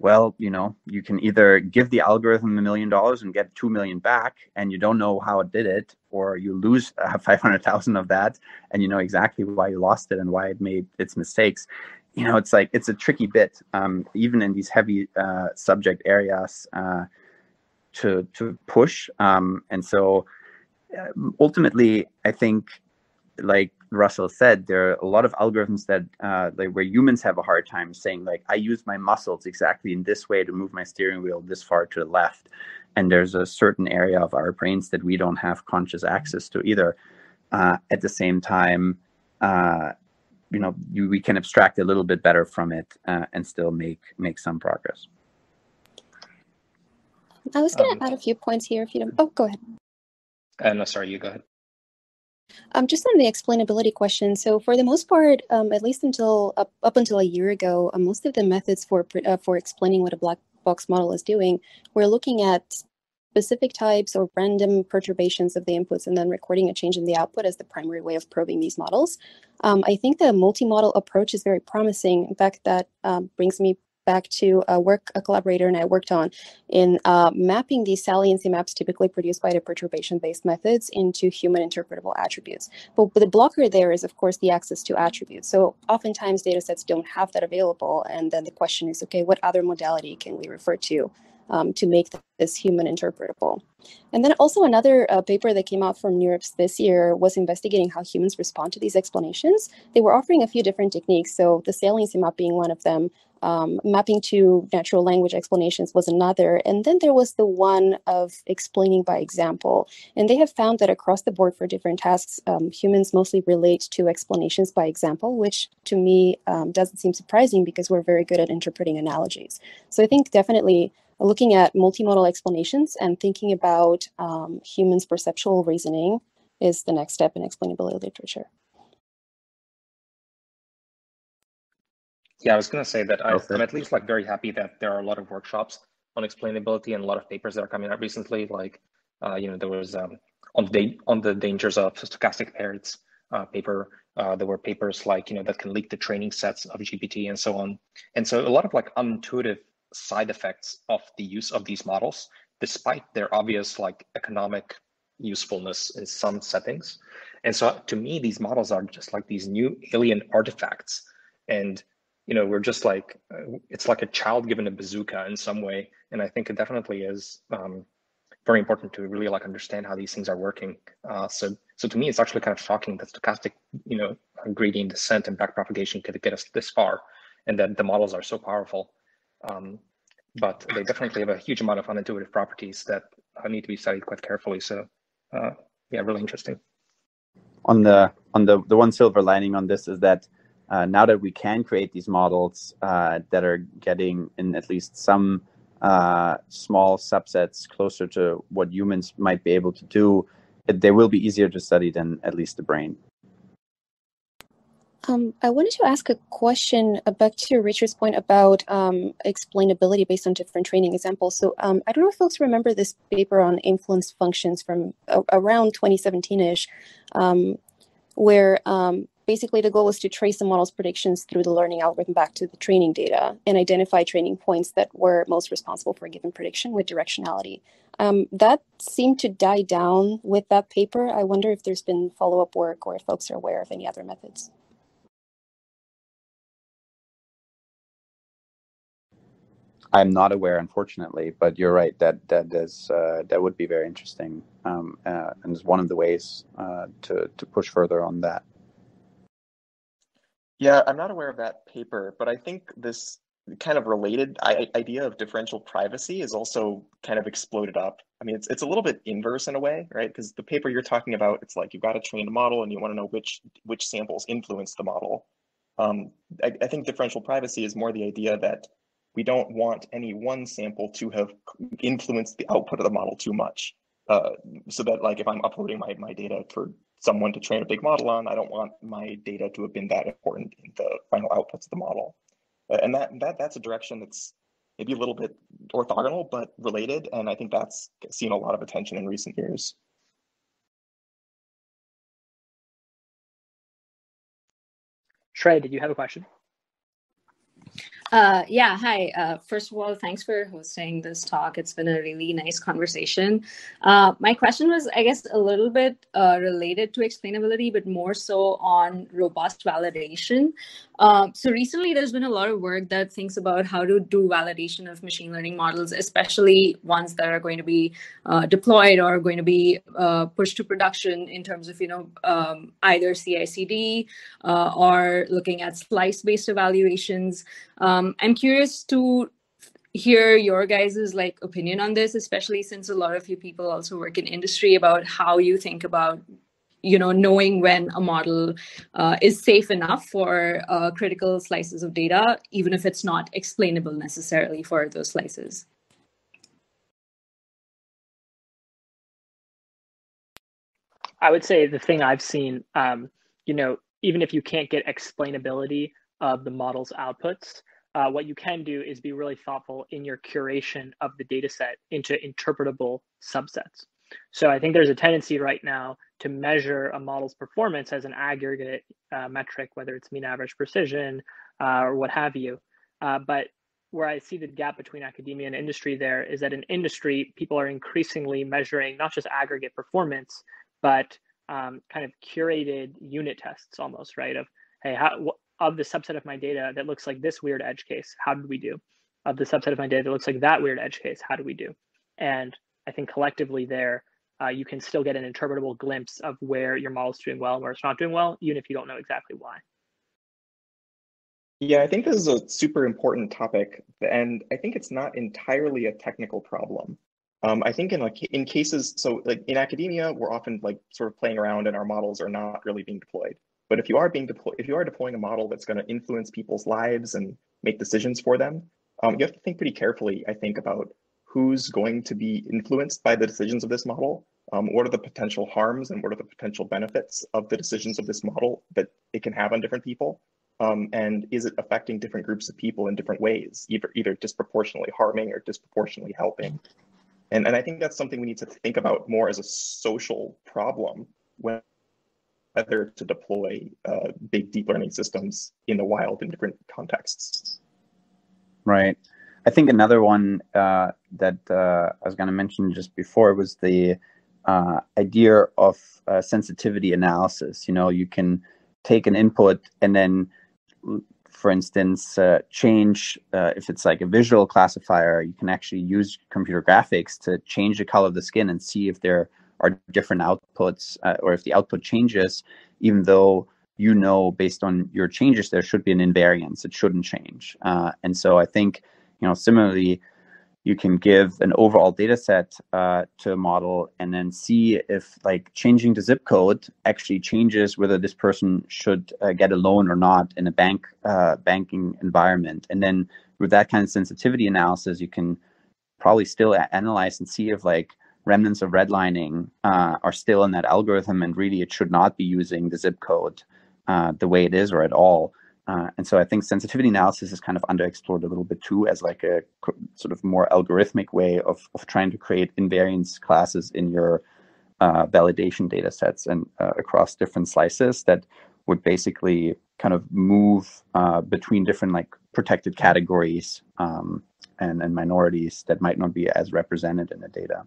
well, you know, you can either give the algorithm a million dollars and get two million back, and you don't know how it did it, or you lose uh, [LAUGHS] five hundred thousand of that, and you know exactly why you lost it and why it made its mistakes. You know, it's like it's a tricky bit, um, even in these heavy uh, subject areas, uh, to to push. Um, and so, uh, ultimately, I think, like Russell said, there are a lot of algorithms that uh, like where humans have a hard time saying like I use my muscles exactly in this way to move my steering wheel this far to the left, and there's a certain area of our brains that we don't have conscious access to either. Uh, at the same time, uh, you know, you, we can abstract a little bit better from it uh, and still make make some progress. I was going to um, add a few points here. If you don't, oh, go ahead. Uh, no, sorry, you go ahead. Um, just on the explainability question. So for the most part, um, at least until up, up until a year ago, uh, most of the methods for uh, for explaining what a black box model is doing, we're looking at specific types or random perturbations of the inputs and then recording a change in the output as the primary way of probing these models. Um, I think the multimodal approach is very promising. In fact, that um, brings me back to a work a collaborator and I worked on in uh, mapping these saliency maps typically produced by the perturbation-based methods into human interpretable attributes. But, but the blocker there is, of course, the access to attributes. So oftentimes data sets don't have that available. And then the question is, okay, what other modality can we refer to um, to make this human interpretable. And then also another uh, paper that came out from NeurIPS this year was investigating how humans respond to these explanations. They were offering a few different techniques. So the saliency map being one of them, um, mapping to natural language explanations was another. And then there was the one of explaining by example. And they have found that across the board for different tasks, um, humans mostly relate to explanations by example, which to me um, doesn't seem surprising because we're very good at interpreting analogies. So I think definitely looking at multimodal explanations and thinking about um, humans' perceptual reasoning is the next step in explainability literature. Yeah, I was going to say that I, am at least like very happy that there are a lot of workshops on explainability and a lot of papers that are coming out recently. Like, uh, you know, there was um, on the on the dangers of stochastic parrots uh, paper. Uh, there were papers like you know that can leak the training sets of GPT and so on. And so a lot of like unintuitive side effects of the use of these models, despite their obvious like economic usefulness in some settings. And so to me, these models are just like these new alien artifacts. And, you know, we're just like, uh, it's like a child given a bazooka in some way. And I think it definitely is um, very important to really like understand how these things are working. Uh, so, so to me, it's actually kind of shocking that stochastic, you know, gradient descent and backpropagation could get us this far and that the models are so powerful. Um, but they definitely have a huge amount of unintuitive properties that need to be studied quite carefully. So uh, yeah, really interesting. On the on the the one silver lining on this is that uh, now that we can create these models uh, that are getting in at least some uh, small subsets closer to what humans might be able to do, they will be easier to study than at least the brain. Um, I wanted to ask a question back to Richard's point about um, explainability based on different training examples. So um, I don't know if folks remember this paper on influence functions from uh, around 2017-ish, um, where um, basically the goal is to trace the model's predictions through the learning algorithm back to the training data and identify training points that were most responsible for a given prediction with directionality. Um, that seemed to die down with that paper. I wonder if there's been follow-up work or if folks are aware of any other methods. I'm not aware, unfortunately, but you're right. That that is uh, that would be very interesting, um, uh, and is one of the ways uh, to to push further on that. Yeah, I'm not aware of that paper, but I think this kind of related idea of differential privacy is also kind of exploded up. I mean, it's it's a little bit inverse in a way, right? Because the paper you're talking about, it's like you've got to train a model and you want to know which which samples influence the model. Um, I, I think differential privacy is more the idea that we don't want any one sample to have influenced the output of the model too much. Uh, so that like if I'm uploading my, my data for someone to train a big model on, I don't want my data to have been that important in the final outputs of the model. Uh, and that, that that's a direction that's maybe a little bit orthogonal, but related. And I think that's seen a lot of attention in recent years. Trey, did you have a question? Uh, yeah, hi. Uh, first of all, thanks for hosting this talk. It's been a really nice conversation. Uh, my question was, I guess, a little bit uh, related to explainability, but more so on robust validation. Um, so recently, there's been a lot of work that thinks about how to do validation of machine learning models, especially ones that are going to be uh, deployed or going to be uh, pushed to production in terms of, you know, um, either CI/CD or looking at slice-based evaluations. I'm curious to hear your guys's like opinion on this, especially since a lot of you people also work in industry about how you think about you know knowing when a model uh, is safe enough for uh, critical slices of data even if it's not explainable necessarily for those slices. I would say the thing i've seen um, you know even if you can't get explainability of the model's outputs uh, what you can do is be really thoughtful in your curation of the data set into interpretable subsets. So I think there's a tendency right now to measure a model's performance as an aggregate uh, metric, whether it's mean average precision uh, or what have you. Uh, but where I see the gap between academia and industry there is that in industry, people are increasingly measuring not just aggregate performance, but um, kind of curated unit tests almost, right? Of, hey, how, of the subset of my data that looks like this weird edge case, how did we do? Of the subset of my data that looks like that weird edge case, how do we do? And I think collectively there, uh, you can still get an interpretable glimpse of where your model is doing well and where it's not doing well, even if you don't know exactly why. Yeah, I think this is a super important topic, and I think it's not entirely a technical problem. Um, I think in like in cases, so like in academia, we're often like sort of playing around, and our models are not really being deployed. But if you are being deployed, if you are deploying a model that's going to influence people's lives and make decisions for them, um, you have to think pretty carefully, I think, about who's going to be influenced by the decisions of this model. Um, what are the potential harms and what are the potential benefits of the decisions of this model that it can have on different people? Um, and is it affecting different groups of people in different ways, either either disproportionately harming or disproportionately helping? And, and I think that's something we need to think about more as a social problem when to deploy uh, big deep learning systems in the wild in different contexts. Right. I think another one uh, that uh, I was going to mention just before was the uh, idea of uh, sensitivity analysis. You know, you can take an input and then, for instance, uh, change if it's like a visual classifier. You can actually use computer graphics to change the color of the skin and see if there are different outputs uh, or if the output changes, even though you know based on your changes there should be an invariance, it shouldn't change. Uh, and so I think, you know, similarly, you can give an overall data set uh, to a model and then see if like changing the zip code actually changes whether this person should uh, get a loan or not in a bank uh, banking environment. And then with that kind of sensitivity analysis, you can probably still analyze and see if like remnants of redlining uh, are still in that algorithm, and really it should not be using the zip code uh, the way it is or at all. Uh, and so I think sensitivity analysis is kind of underexplored a little bit too, as like a sort of more algorithmic way of, of trying to create invariance classes in your uh, validation data sets and uh, across different slices that would basically kind of move uh, between different like protected categories um, and, and minorities that might not be as represented in the data.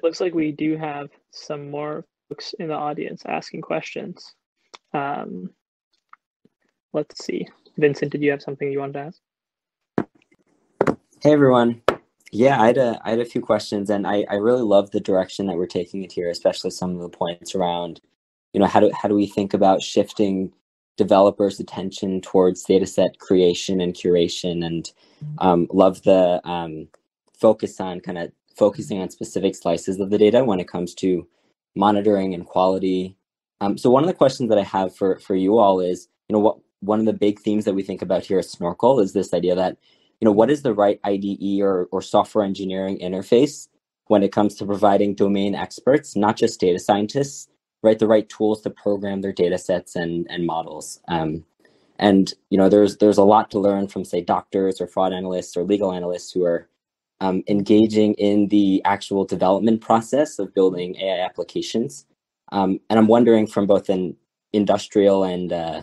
It looks like we do have some more folks in the audience asking questions. Um, let's see. Vincent, did you have something you wanted to ask? Hey everyone. Yeah, I had a I had a few questions, and I I really love the direction that we're taking it here, especially some of the points around, you know, how do how do we think about shifting developers' attention towards data set creation and curation, and um, love the um, focus on kind of focusing on specific slices of the data when it comes to monitoring and quality. Um, so one of the questions that I have for for you all is, you know, what one of the big themes that we think about here at Snorkel is this idea that you know, what is the right IDE or, or software engineering interface when it comes to providing domain experts, not just data scientists, right, the right tools to program their data sets and, and models. Um, and you know, there's there's a lot to learn from say doctors or fraud analysts or legal analysts who are um, engaging in the actual development process of building AI applications. Um, and I'm wondering from both an industrial and uh,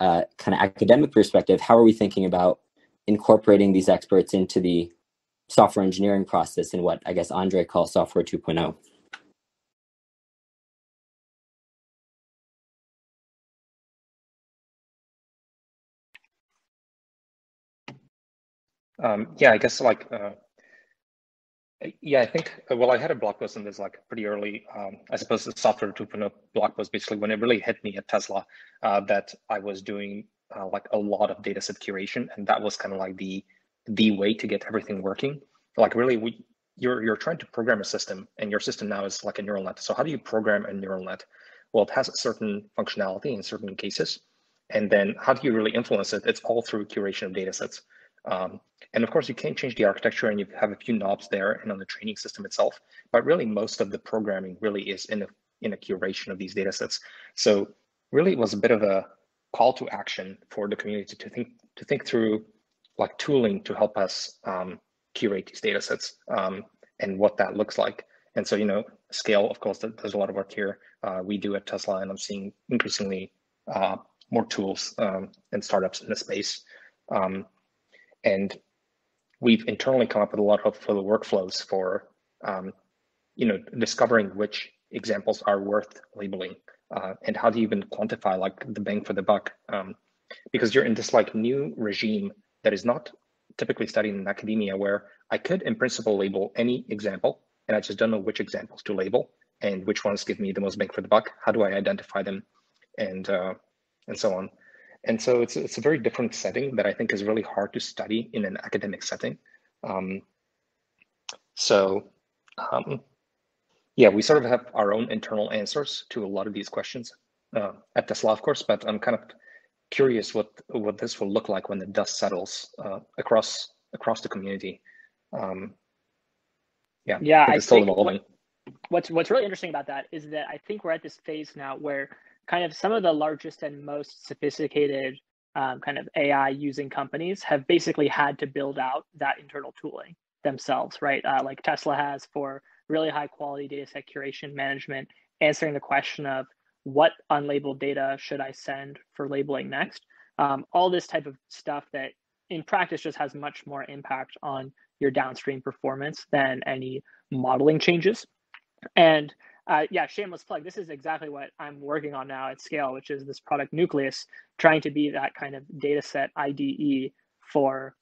uh, kind of academic perspective, how are we thinking about incorporating these experts into the software engineering process in what I guess Andrej calls software 2.0. Um, yeah, I guess like, uh, yeah, I think, well, I had a blog post on this like pretty early, um, I suppose the software 2.0 blog post, basically when it really hit me at Tesla uh, that I was doing uh, like a lot of data set curation. And that was kind of like the the way to get everything working. Like really, we you're you're trying to program a system, and your system now is like a neural net. So how do you program a neural net? Well, it has a certain functionality in certain cases, and then how do you really influence it? It's all through curation of data sets. Um, and of course, you can change the architecture and you have a few knobs there and on the training system itself. But really, most of the programming really is in a in a curation of these data sets. So really, it was a bit of a call to action for the community to think to think through like tooling to help us um, curate these data sets um, and what that looks like. And so, you know, scale, of course, there's a lot of work here. Uh, we do at Tesla, and I'm seeing increasingly uh, more tools um, and startups in the space. Um, and we've internally come up with a lot of the workflows for, um, you know, discovering which examples are worth labeling uh, and how do you even quantify like the bang for the buck? Um, because you're in this like new regime that is not typically studied in academia where I could in principle label any example and I just don't know which examples to label and which ones give me the most bang for the buck. How do I identify them and uh, and so on. And so it's, it's a very different setting that I think is really hard to study in an academic setting. Um, so um, yeah, we sort of have our own internal answers to a lot of these questions uh, at Tesla, of course, but I'm kind of curious what what this will look like when the dust settles uh, across across the community. Um, yeah, yeah, it's still evolving. What, what's what's really interesting about that is that I think we're at this phase now where kind of some of the largest and most sophisticated um, kind of AI using companies have basically had to build out that internal tooling themselves, right? Uh, like Tesla has for really high quality data set curation management, answering the question of what unlabeled data should I send for labeling next? Um, all this type of stuff that in practice just has much more impact on your downstream performance than any modeling changes. And uh, yeah, shameless plug. This is exactly what I'm working on now at scale, which is this product Nucleus, trying to be that kind of data set IDE for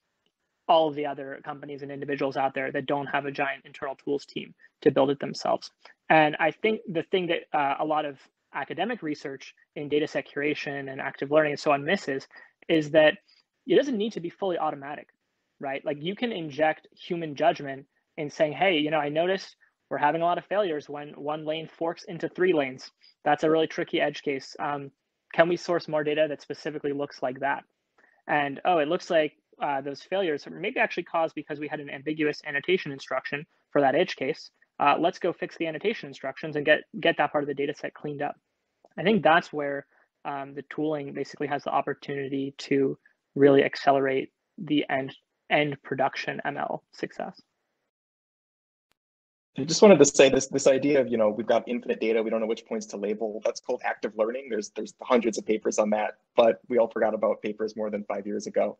all of the other companies and individuals out there that don't have a giant internal tools team to build it themselves. And I think the thing that uh, a lot of academic research in data set curation and active learning and so on misses is that it doesn't need to be fully automatic, right? Like you can inject human judgment in saying, hey, you know, I noticed we're having a lot of failures when one lane forks into three lanes. That's a really tricky edge case. Um, can we source more data that specifically looks like that? And oh, it looks like uh, those failures are maybe actually caused because we had an ambiguous annotation instruction for that edge case. Uh, let's go fix the annotation instructions and get get that part of the data set cleaned up. I think that's where um, the tooling basically has the opportunity to really accelerate the end end production ML success. I just wanted to say this this idea of you know we've got infinite data we don't know which points to label. That's called active learning. There's there's hundreds of papers on that but we all forgot about papers more than five years ago.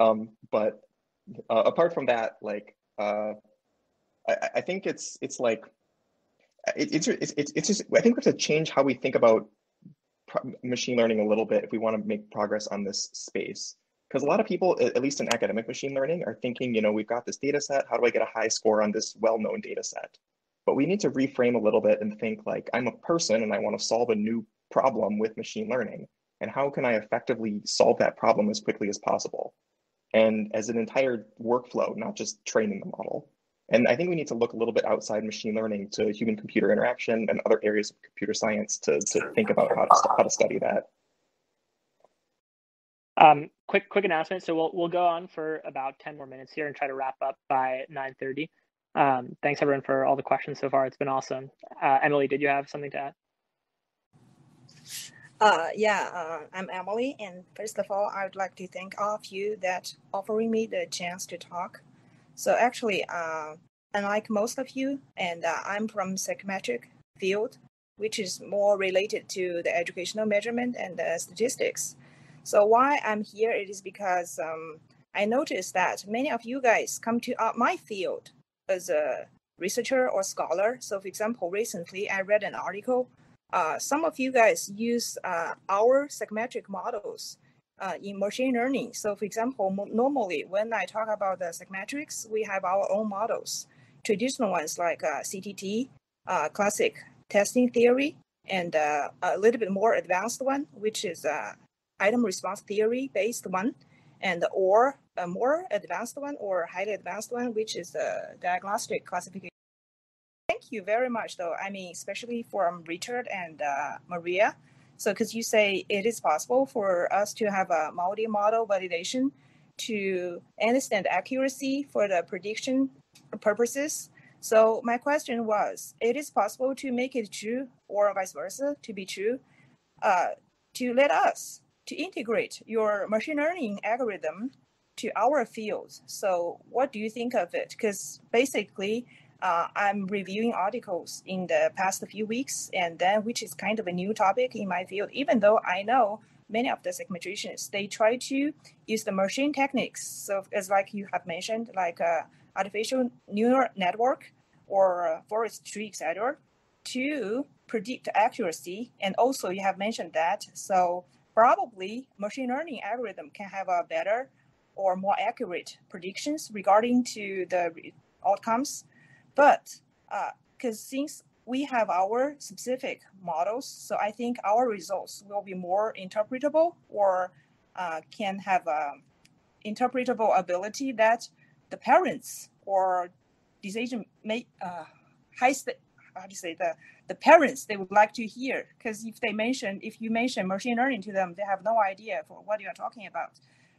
Um, but uh, apart from that like uh, I, I think it's it's like it, it's, it's it's just I think we have to change how we think about machine learning a little bit if we want to make progress on this space because a lot of people, at least in academic machine learning, are thinking, you know, we've got this data set. How do I get a high score on this well-known data set? But we need to reframe a little bit and think like, I'm a person and I want to solve a new problem with machine learning. And how can I effectively solve that problem as quickly as possible? And as an entire workflow, not just training the model. And I think we need to look a little bit outside machine learning to human computer interaction and other areas of computer science to, to think about how to, how to study that. Um, quick quick announcement. So we'll we'll go on for about ten more minutes here and try to wrap up by nine thirty. Um, thanks everyone for all the questions so far. It's been awesome. Uh, Emily, did you have something to add? Uh, yeah, uh, I'm Emily, and first of all, I would like to thank all of you that offering me the chance to talk. So actually, uh, unlike most of you, and uh, I'm from psychometric field, which is more related to the educational measurement and the statistics. So why I'm here it is because um, I noticed that many of you guys come to uh, my field as a researcher or scholar. So for example, recently I read an article. Uh, some of you guys use uh, our psychometric models uh, in machine learning. So for example, normally when I talk about the psychometrics, we have our own models. Traditional ones like uh, CTT, uh, classic testing theory, and a little bit more advanced one, which is item response theory based one, and or a more advanced one or highly advanced one, which is the diagnostic classification. Thank you very much, though. I mean, especially from Richard and uh, Maria. So, because you say it is possible for us to have a multi-model validation to understand accuracy for the prediction purposes. So, my question was: It is possible to make it true, or vice versa, to be true, uh, to let us to integrate your machine learning algorithm to our field. So, what do you think of it? Because basically, uh, I'm reviewing articles in the past few weeks, and then which is kind of a new topic in my field. Even though I know many of the psychometricians, they try to use the machine techniques. So, as like you have mentioned, like uh, artificial neural network or forest tree, etc., to predict accuracy. And also, you have mentioned that. So probably machine learning algorithm can have a better or more accurate predictions regarding to the outcomes. But because uh, since we have our specific models, so I think our results will be more interpretable or uh, can have a interpretable ability that the parents or decision make uh, high st- how you say the the parents they would like to hear. Because if they mention if you mention machine learning to them they have no idea for what you are talking about.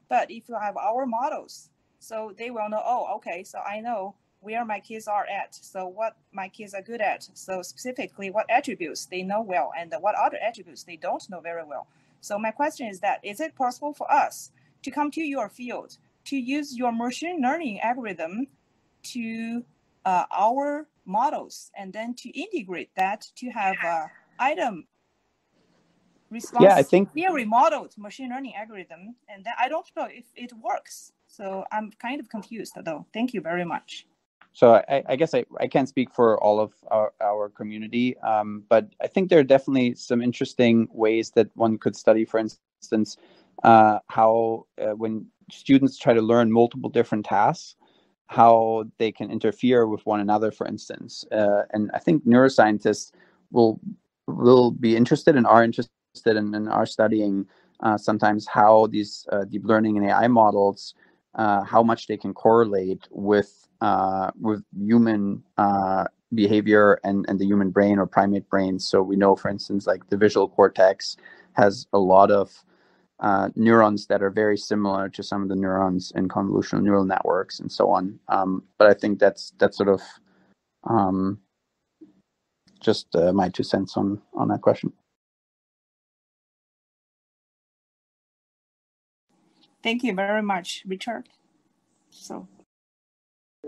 But if you have our models so they will know oh okay so i know where my kids are at so what my kids are good at. So specifically what attributes they know well and what other attributes they don't know very well. So my question is that is it possible for us to come to your field to use your machine learning algorithm to uh, our models and then to integrate that to have a item response yeah, I think theory modeled machine learning algorithm. And then I don't know if it works. So I'm kind of confused though. Thank you very much. So I, I guess I, I can't speak for all of our, our community, um, but I think there are definitely some interesting ways that one could study, for instance, uh, how uh, when students try to learn multiple different tasks, how they can interfere with one another, for instance. Uh, and I think neuroscientists will will be interested and are interested in and are studying uh, sometimes how these uh, deep learning and AI models, uh, how much they can correlate with uh, with human uh, behavior and, and the human brain or primate brain. So we know, for instance, like the visual cortex has a lot of uh, neurons that are very similar to some of the neurons in convolutional neural networks and so on. Um, but I think that's that's sort of um, just uh, my two cents on on that question. Thank you very much, Richard. So,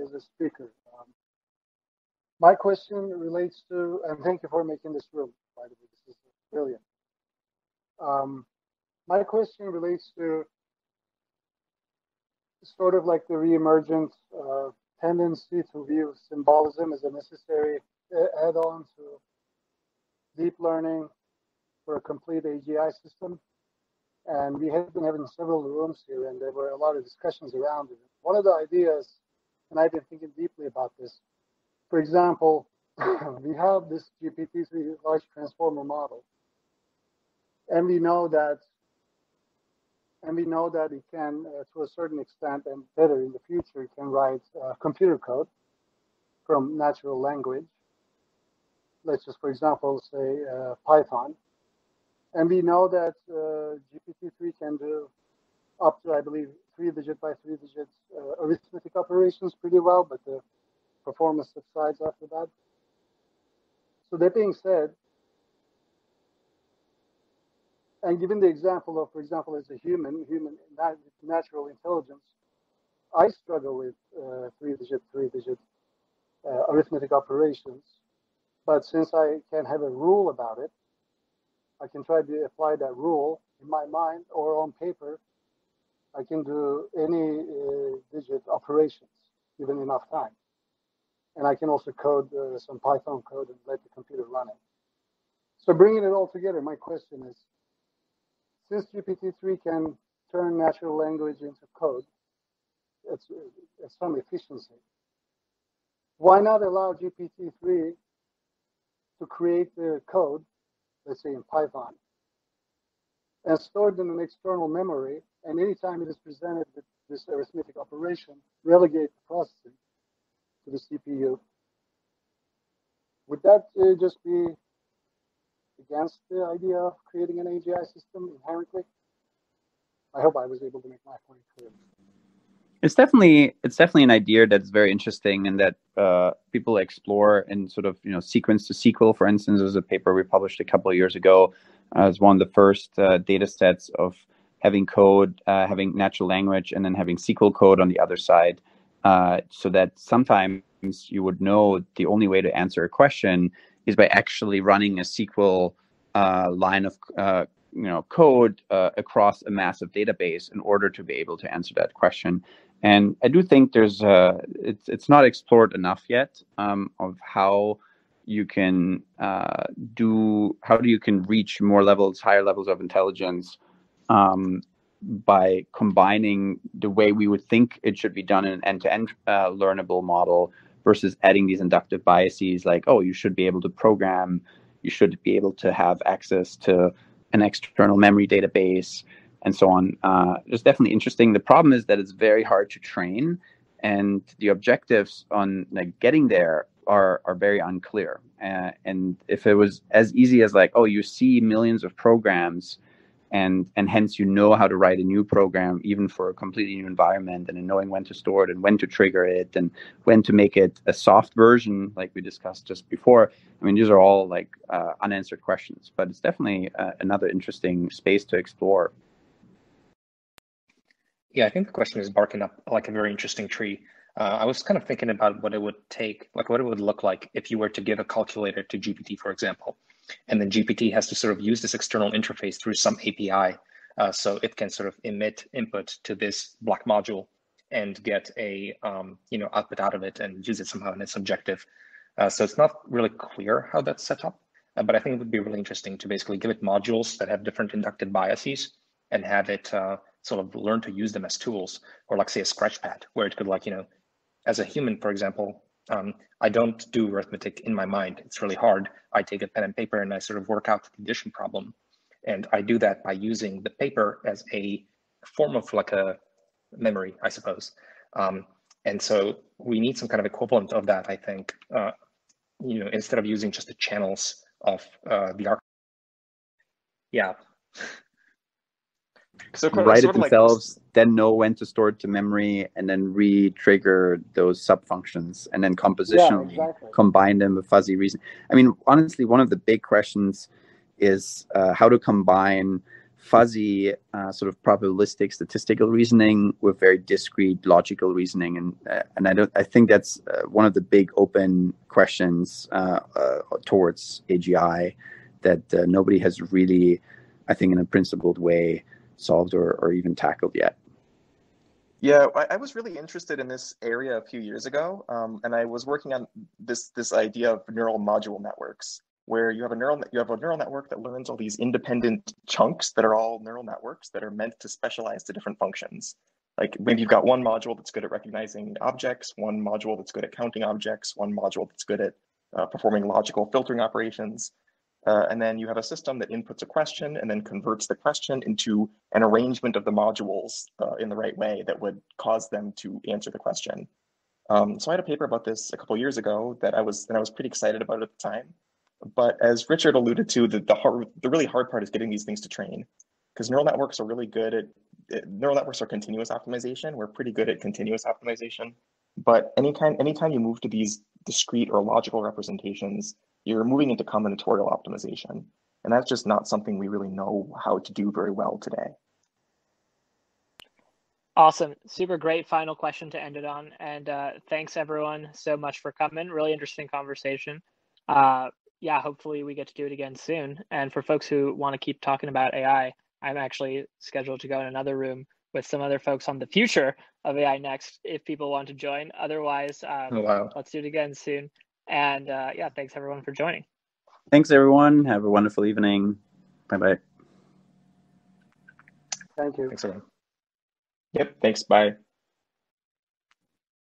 as a speaker, um, my question relates to, and thank you for making this room, by the way, this is brilliant. Um, my question relates to sort of like the reemergent uh, tendency to view symbolism as a necessary add-on to deep learning for a complete AGI system. And we have been having several rooms here, and there were a lot of discussions around it. One of the ideas, and I've been thinking deeply about this. For example, [LAUGHS] we have this GPT-3 large transformer model, and we know that and we know that it can, uh, to a certain extent, and better in the future, it can write uh, computer code from natural language. Let's just, for example, say uh, Python. And we know that uh, GPT-3 can do up to, I believe, three digit by three digit uh, arithmetic operations pretty well, but the performance subsides after that. So that being said, and given the example of, for example, as a human, human natural intelligence, I struggle with uh, three-digit, three-digit uh, arithmetic operations. But since I can have a rule about it, I can try to apply that rule in my mind or on paper. I can do any uh, digit operations given enough time. And I can also code uh, some Python code and let the computer run it. So bringing it all together, my question is, since GPT-3 can turn natural language into code, it's, it's some efficiency. Why not allow GPT-3 to create the code, let's say in Python, and store it in an external memory, and anytime it is presented with this arithmetic operation, relegate the processing to the CPU. Would that uh, just be against the idea of creating an AGI system inherently. I hope I was able to make my point clear. It's definitely it's definitely an idea that's very interesting and that uh, people explore in sort of you know sequence to SQL. For instance, there's a paper we published a couple of years ago uh, as one of the first uh, data sets of having code, uh, having natural language, and then having SQL code on the other side, uh, so that sometimes you would know the only way to answer a question is by actually running a SQL uh, line of uh, you know code uh, across a massive database in order to be able to answer that question. And I do think there's uh, it's it's not explored enough yet um, of how you can uh, do how do you can reach more levels, higher levels of intelligence um, by combining the way we would think it should be done in an end-to-end uh, learnable model versus adding these inductive biases like, oh, you should be able to program, you should be able to have access to an external memory database, and so on. Uh, it's definitely interesting. The problem is that it's very hard to train, and the objectives on like getting there are are very unclear. Uh, and if it was as easy as like, oh, you see millions of programs and and hence you know how to write a new program even for a completely new environment and knowing when to store it and when to trigger it and when to make it a soft version like we discussed just before. I mean these are all like uh, unanswered questions but it's definitely uh, another interesting space to explore. Yeah i think the question is barking up like a very interesting tree. Uh, I was kind of thinking about what it would take, like what it would look like if you were to give a calculator to GPT, for example, and then GPT has to sort of use this external interface through some API. Uh, so it can sort of emit input to this block module and get a um, you know output out of it and use it somehow in its objective. Uh, so it's not really clear how that's set up, uh, but I think it would be really interesting to basically give it modules that have different inductive biases and have it uh, sort of learn to use them as tools, or like say a scratchpad, where it could like you know, as a human, for example, um, I don't do arithmetic in my mind. It's really hard. I take a pen and paper and I sort of work out the condition problem. And I do that by using the paper as a form of like a memory, I suppose. Um, and so we need some kind of equivalent of that, I think, uh, you know, instead of using just the channels of uh, the arc. Yeah. So write it themselves, like then know when to store it to memory, and then re-trigger those sub-functions, and then compositionally yeah, exactly. combine them with fuzzy reason. I mean, honestly, one of the big questions is uh, how to combine fuzzy uh, sort of probabilistic statistical reasoning with very discrete logical reasoning and uh, and I don't I think that's uh, one of the big open questions uh, uh, towards AGI that uh, nobody has really I think in a principled way solved or, or even tackled yet. Yeah, I, I, was really interested in this area a few years ago, um, and I was working on this this idea of neural module networks where you have a neural you have a neural network that learns all these independent chunks that are all neural networks that are meant to specialize to different functions. Like maybe you've got one module that's good at recognizing objects, one module that's good at counting objects, one module that's good at uh, performing logical filtering operations. Uh, and then you have a system that inputs a question and then converts the question into an arrangement of the modules uh, in the right way that would cause them to answer the question. Um, so I had a paper about this a couple years ago that I was and I was pretty excited about at the time. But as Richard alluded to, the, the, hard, the really hard part is getting these things to train because neural networks are really good at, neural networks are continuous optimization. We're pretty good at continuous optimization. But anytime, anytime you move to these discrete or logical representations, you're moving into combinatorial optimization. And that's just not something we really know how to do very well today. Awesome. Super great final question to end it on. And uh, thanks everyone so much for coming. Really interesting conversation. Uh, yeah, hopefully we get to do it again soon. And for folks who want to keep talking about AI, I'm actually scheduled to go in another room with some other folks on the future of AI next if people want to join. Otherwise, um, oh, wow. let's do it again soon. And uh, yeah, thanks everyone for joining. Thanks everyone. Have a wonderful evening. Bye bye. Thank you. Thanks everyone. Yep. Thanks. Bye.